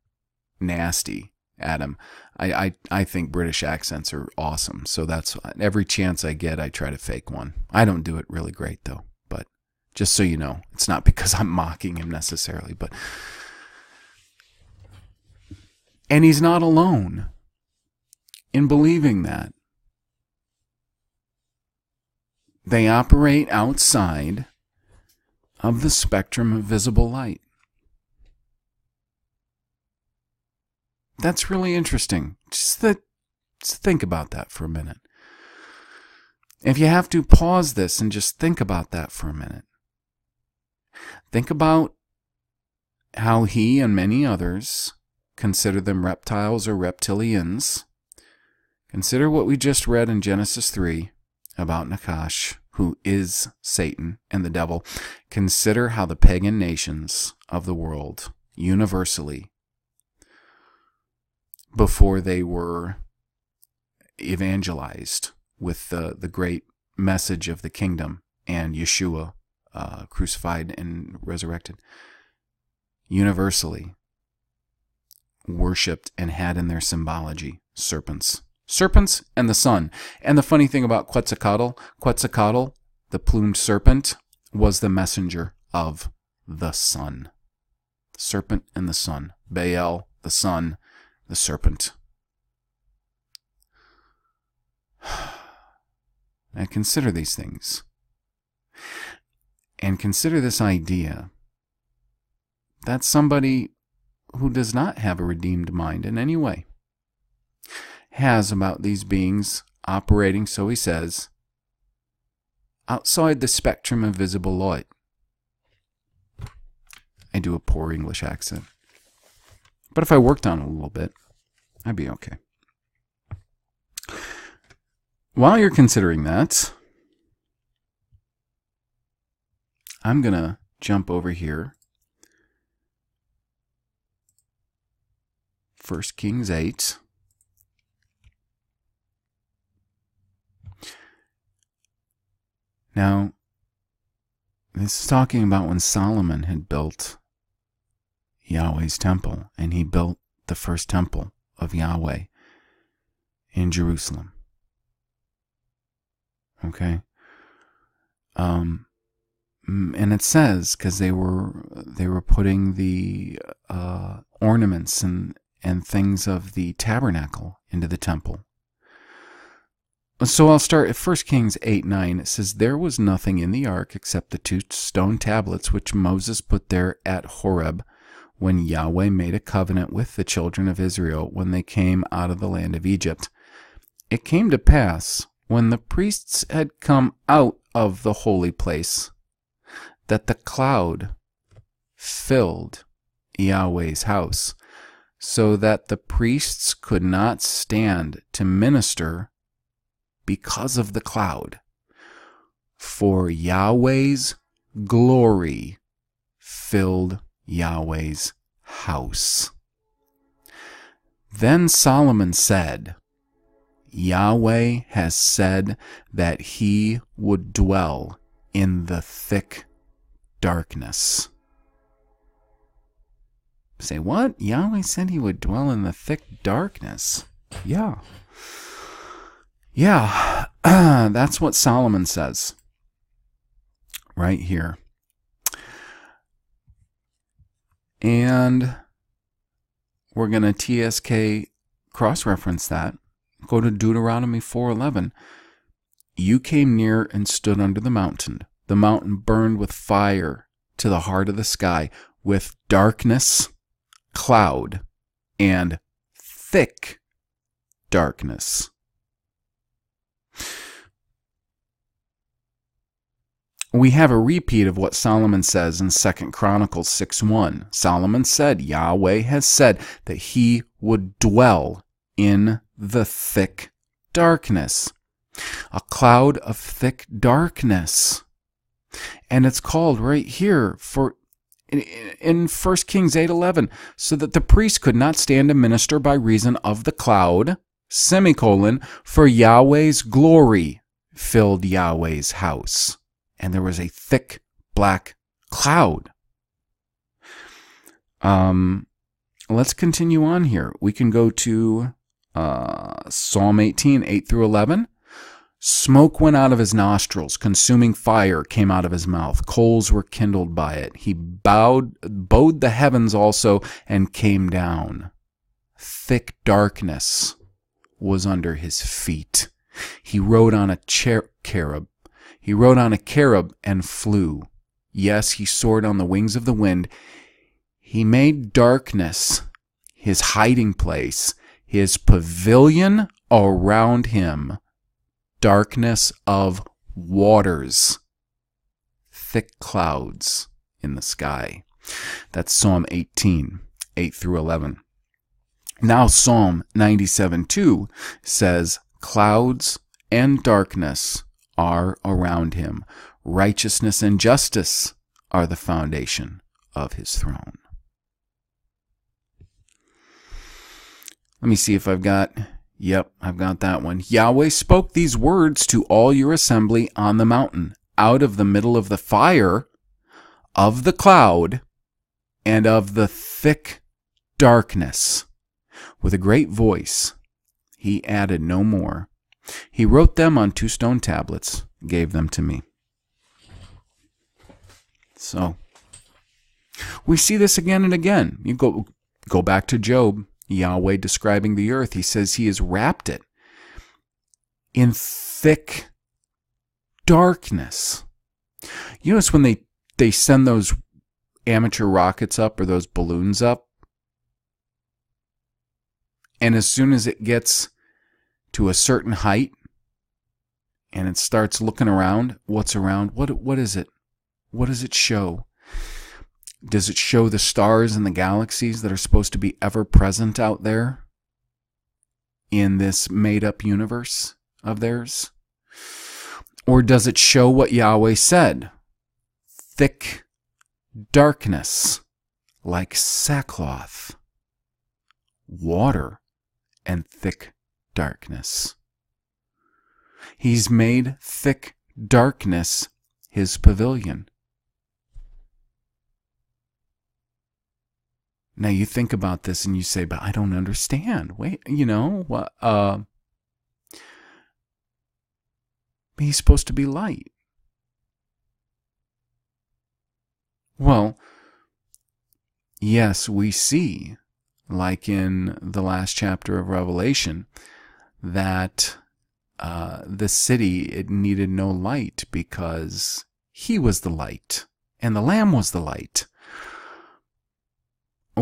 nasty, Adam. I, I, I think British accents are awesome. So that's every chance I get, I try to fake one. I don't do it really great, though. But just so you know, it's not [laughs] because I'm mocking him necessarily, but. And he's not alone in believing that. They operate outside of the spectrum of visible light. That's really interesting. Just, the, just think about that for a minute. If you have to pause this and just think about that for a minute, think about how he and many others consider them reptiles or reptilians. Consider what we just read in Genesis 3 about Nakash who is Satan and the devil, consider how the pagan nations of the world universally, before they were evangelized with the, the great message of the kingdom and Yeshua uh, crucified and resurrected, universally worshipped and had in their symbology serpents serpents and the sun. And the funny thing about Quetzalcoatl, Quetzalcoatl, the plumed serpent, was the messenger of the sun. Serpent and the sun. Baal, the sun, the serpent. [sighs] And consider these things. And consider this idea that somebody who does not have a redeemed mind in any way has about these beings operating, so he says, outside the spectrum of visible light. I do a poor English accent. But if I worked on it a little bit, I'd be okay. While you're considering that, I'm going to jump over here. 1 Kings 8. Now, this is talking about when Solomon had built Yahweh's temple, and he built the first temple of Yahweh in Jerusalem. Okay? Um, and it says because they were they were putting the uh, ornaments and and things of the tabernacle into the temple so I'll start at 1 Kings 8 9. It says, There was nothing in the ark except the two stone tablets which Moses put there at Horeb when Yahweh made a covenant with the children of Israel when they came out of the land of Egypt. It came to pass, when the priests had come out of the holy place, that the cloud filled Yahweh's house, so that the priests could not stand to minister because of the cloud. For Yahweh's glory filled Yahweh's house. Then Solomon said, Yahweh has said that he would dwell in the thick darkness. Say, what? Yahweh said he would dwell in the thick darkness. Yeah. Yeah, [clears throat] that's what Solomon says right here. And we're going to TSK cross reference that. Go to Deuteronomy 4:11. You came near and stood under the mountain. The mountain burned with fire to the heart of the sky, with darkness, cloud, and thick darkness. we have a repeat of what Solomon says in 2 Chronicles 6:1. Solomon said, Yahweh has said that he would dwell in the thick darkness. A cloud of thick darkness. And it's called right here for in 1 Kings 8:11 so that the priest could not stand to minister by reason of the cloud semicolon for Yahweh's glory filled Yahweh's house. And there was a thick black cloud. Um let's continue on here. We can go to uh, Psalm 18 8 through 11 Smoke went out of his nostrils, consuming fire came out of his mouth, coals were kindled by it. He bowed, bowed the heavens also and came down. Thick darkness was under his feet. He rode on a cher- cherub. He rode on a cherub and flew. Yes, he soared on the wings of the wind. He made darkness his hiding place, his pavilion around him darkness of waters, thick clouds in the sky. That's Psalm 18, 8 through 11. Now, Psalm 97 2 says, Clouds and darkness are around him. Righteousness and justice are the foundation of his throne. Let me see if I've got Yep, I've got that one. Yahweh spoke these words to all your assembly on the mountain, out of the middle of the fire, of the cloud, and of the thick darkness. With a great voice, he added no more. He wrote them on two stone tablets, gave them to me. So, we see this again and again. You go go back to Job Yahweh describing the earth. He says he has wrapped it in thick darkness. You notice when they, they send those amateur rockets up or those balloons up, and as soon as it gets to a certain height and it starts looking around, what's around? What what is it? What does it show? Does it show the stars and the galaxies that are supposed to be ever present out there in this made up universe of theirs? Or does it show what Yahweh said? Thick darkness like sackcloth, water, and thick darkness. He's made thick darkness his pavilion. Now you think about this and you say, but I don't understand. Wait, you know, what? Uh, he's supposed to be light. Well, yes, we see, like in the last chapter of Revelation, that uh, the city it needed no light because he was the light and the Lamb was the light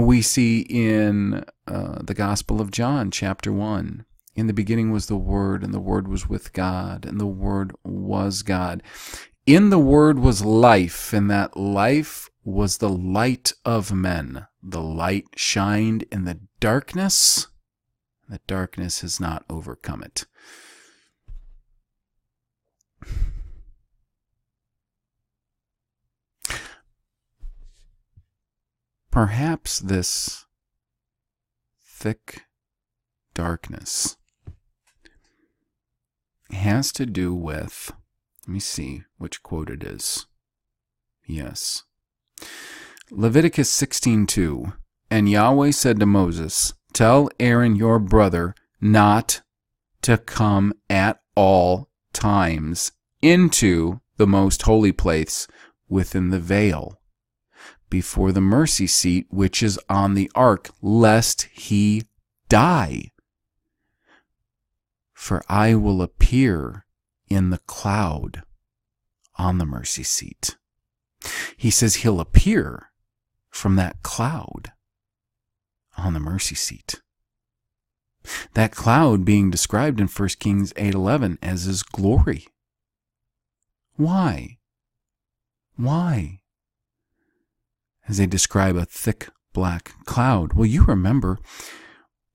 we see in uh, the Gospel of John, chapter 1. In the beginning was the Word, and the Word was with God, and the Word was God. In the Word was life, and that life was the light of men. The light shined in the darkness, and the darkness has not overcome it. Perhaps this thick darkness has to do with, let me see which quote it is. Yes. Leviticus 16:2 And Yahweh said to Moses, Tell Aaron your brother not to come at all times into the most holy place within the veil before the mercy seat which is on the ark, lest he die. For I will appear in the cloud on the mercy seat. He says he'll appear from that cloud on the mercy seat. That cloud being described in 1 Kings 8:11 as his glory. Why? Why? As they describe a thick black cloud. Well, you remember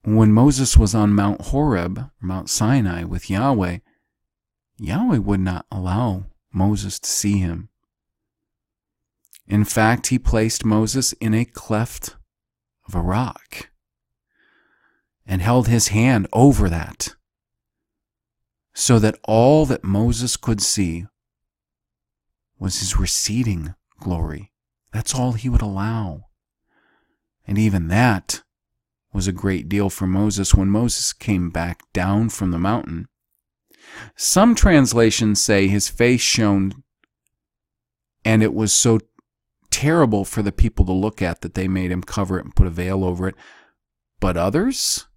when Moses was on Mount Horeb, Mount Sinai with Yahweh, Yahweh would not allow Moses to see him. In fact, he placed Moses in a cleft of a rock and held his hand over that so that all that Moses could see was his receding glory. That's all he would allow. And even that was a great deal for Moses when Moses came back down from the mountain. Some translations say his face shone, and it was so terrible for the people to look at that they made him cover it and put a veil over it. But others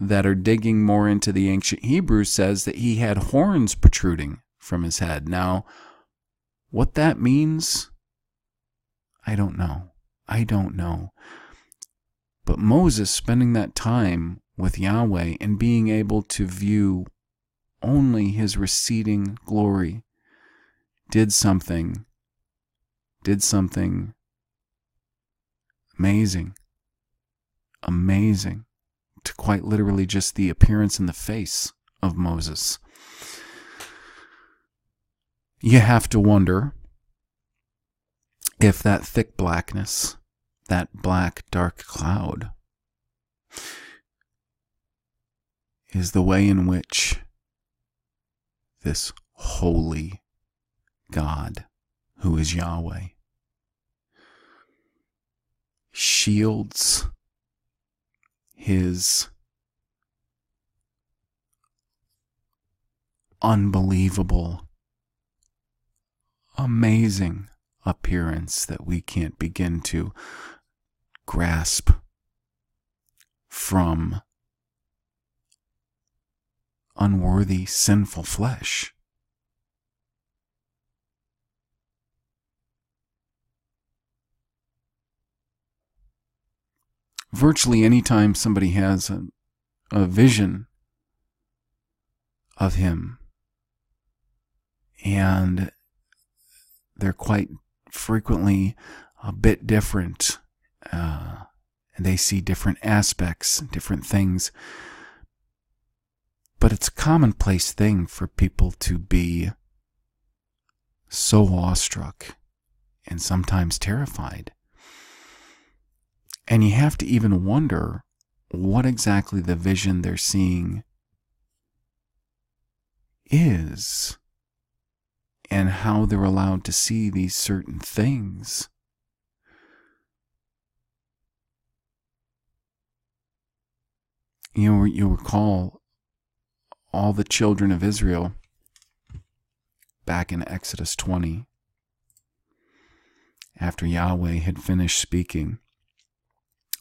that are digging more into the ancient Hebrew says that he had horns protruding from his head. Now, what that means, I don't know. I don't know. But Moses spending that time with Yahweh and being able to view only his receding glory did something did something amazing. Amazing. To quite literally just the appearance in the face of Moses. You have to wonder if that thick blackness, that black dark cloud, is the way in which this holy God, who is Yahweh, shields his unbelievable, amazing appearance that we can't begin to grasp from unworthy, sinful flesh. virtually any time somebody has a, a vision of him and they're quite frequently a bit different uh, and they see different aspects different things. But it's a commonplace thing for people to be so awestruck and sometimes terrified. And you have to even wonder what exactly the vision they're seeing is and how they're allowed to see these certain things. You know, you recall all the children of Israel back in Exodus 20 after Yahweh had finished speaking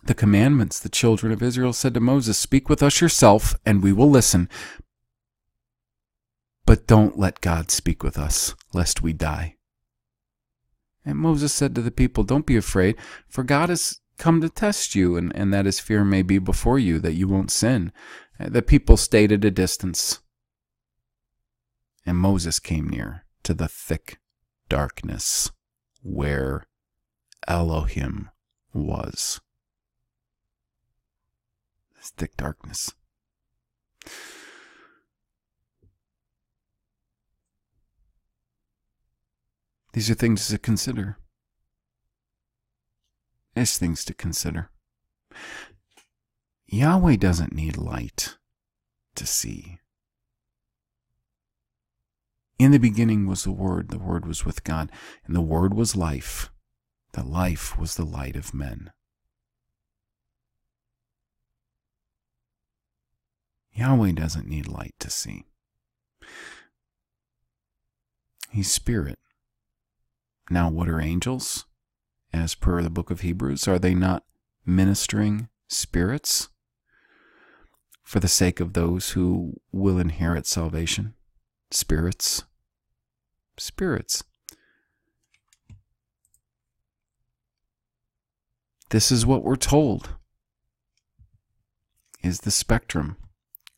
the commandments, the children of Israel said to Moses, Speak with us yourself, and we will listen. But don't let God speak with us, lest we die. And Moses said to the people, Don't be afraid, for God has come to test you, and, and that his fear may be before you, that you won't sin. Uh, the people stayed at a distance. And Moses came near to the thick darkness where Elohim was this thick darkness. These are things to consider. There's things to consider. Yahweh doesn't need light to see. In the beginning was the Word, the Word was with God, and the Word was life. The life was the light of men. Yahweh doesn't need light to see. He's spirit. Now, what are angels? As per the book of Hebrews, are they not ministering spirits for the sake of those who will inherit salvation? Spirits. Spirits. This is what we're told is the spectrum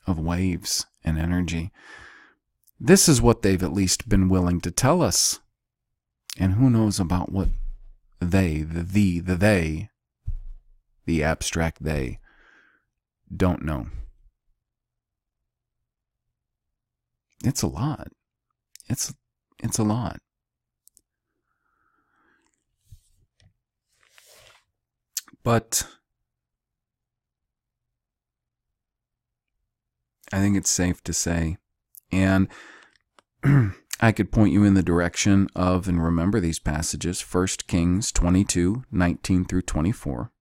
of waves and energy. This is what they've at least been willing to tell us. And who knows about what they, the thee, the they, the abstract they, don't know. It's a lot. It's it's a lot. But I think it's safe to say, and [clears throat] I could point you in the direction of, and remember these passages 1 Kings 22 19 through 24.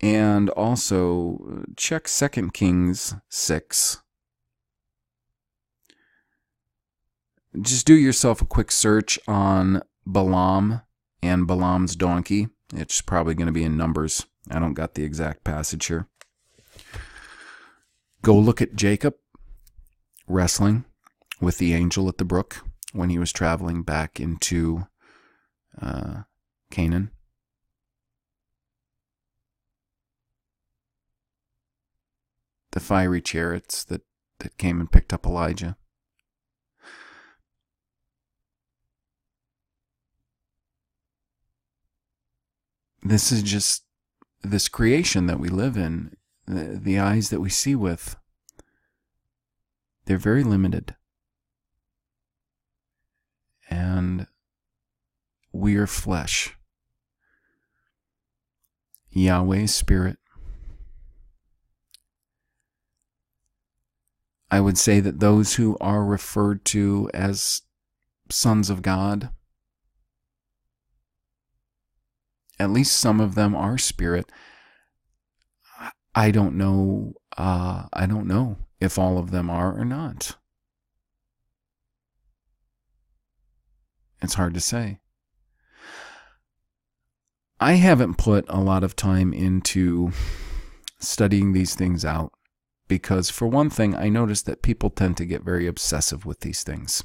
And also uh, check 2 Kings 6. Just do yourself a quick search on Balaam and Balaam's donkey. It's probably going to be in Numbers. I don't got the exact passage here. Go look at Jacob wrestling with the angel at the brook when he was traveling back into uh, Canaan. The fiery chariots that, that came and picked up Elijah. This is just this creation that we live in, the, the eyes that we see with they're very limited. And we are flesh. Yahweh's spirit. I would say that those who are referred to as sons of God, at least some of them are spirit. I don't know. Uh, I don't know if all of them are or not. It's hard to say. I haven't put a lot of time into studying these things out because, for one thing, I notice that people tend to get very obsessive with these things.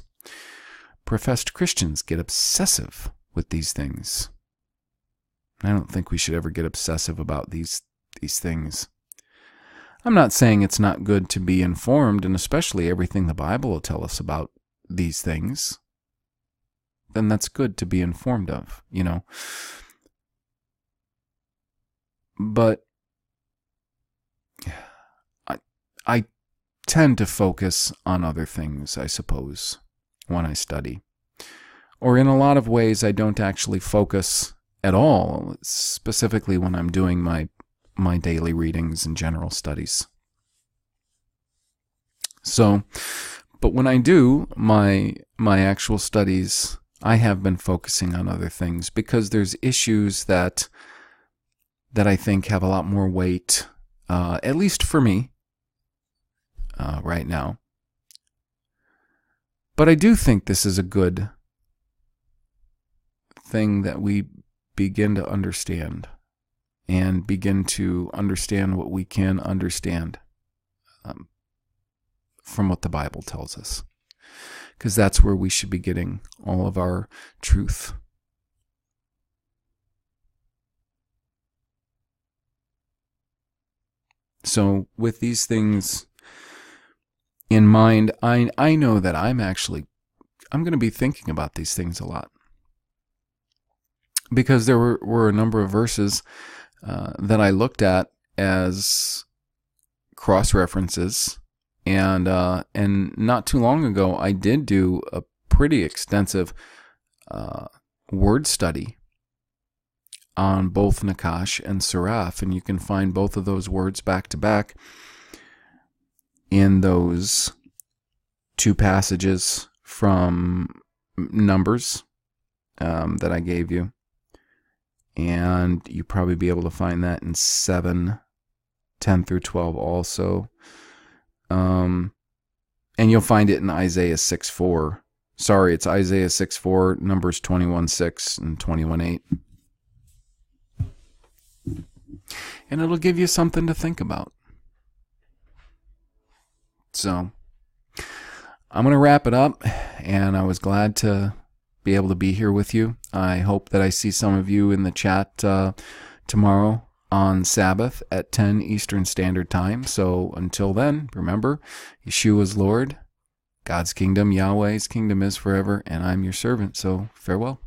Professed Christians get obsessive with these things. I don't think we should ever get obsessive about these these things. I'm not saying it's not good to be informed, and especially everything the Bible will tell us about these things. Then that's good to be informed of, you know. But I, I tend to focus on other things, I suppose, when I study. Or in a lot of ways, I don't actually focus at all, specifically when I'm doing my my daily readings and general studies. So, but when I do my my actual studies, I have been focusing on other things because there's issues that that I think have a lot more weight, uh, at least for me, uh, right now. But I do think this is a good thing that we begin to understand and begin to understand what we can understand um, from what the Bible tells us. Because that's where we should be getting all of our truth. So, with these things in mind, I, I know that I'm actually I'm going to be thinking about these things a lot because there were, were a number of verses uh, that I looked at as cross references, and uh, and not too long ago I did do a pretty extensive uh, word study on both Nakash and Seraph, and you can find both of those words back to back in those two passages from Numbers um, that I gave you and you probably be able to find that in 7 10 through 12 also. Um and you'll find it in isaiah 6 4 sorry it's isaiah 6 4 numbers 21 6 and 21 8 and it'll give you something to think about. So i'm going to wrap it up and i was glad to be able to be here with you. I hope that I see some of you in the chat uh, tomorrow on Sabbath at 10 Eastern Standard Time. So until then, remember, Yeshua's Lord, God's kingdom, Yahweh's kingdom is forever, and I'm your servant. So farewell.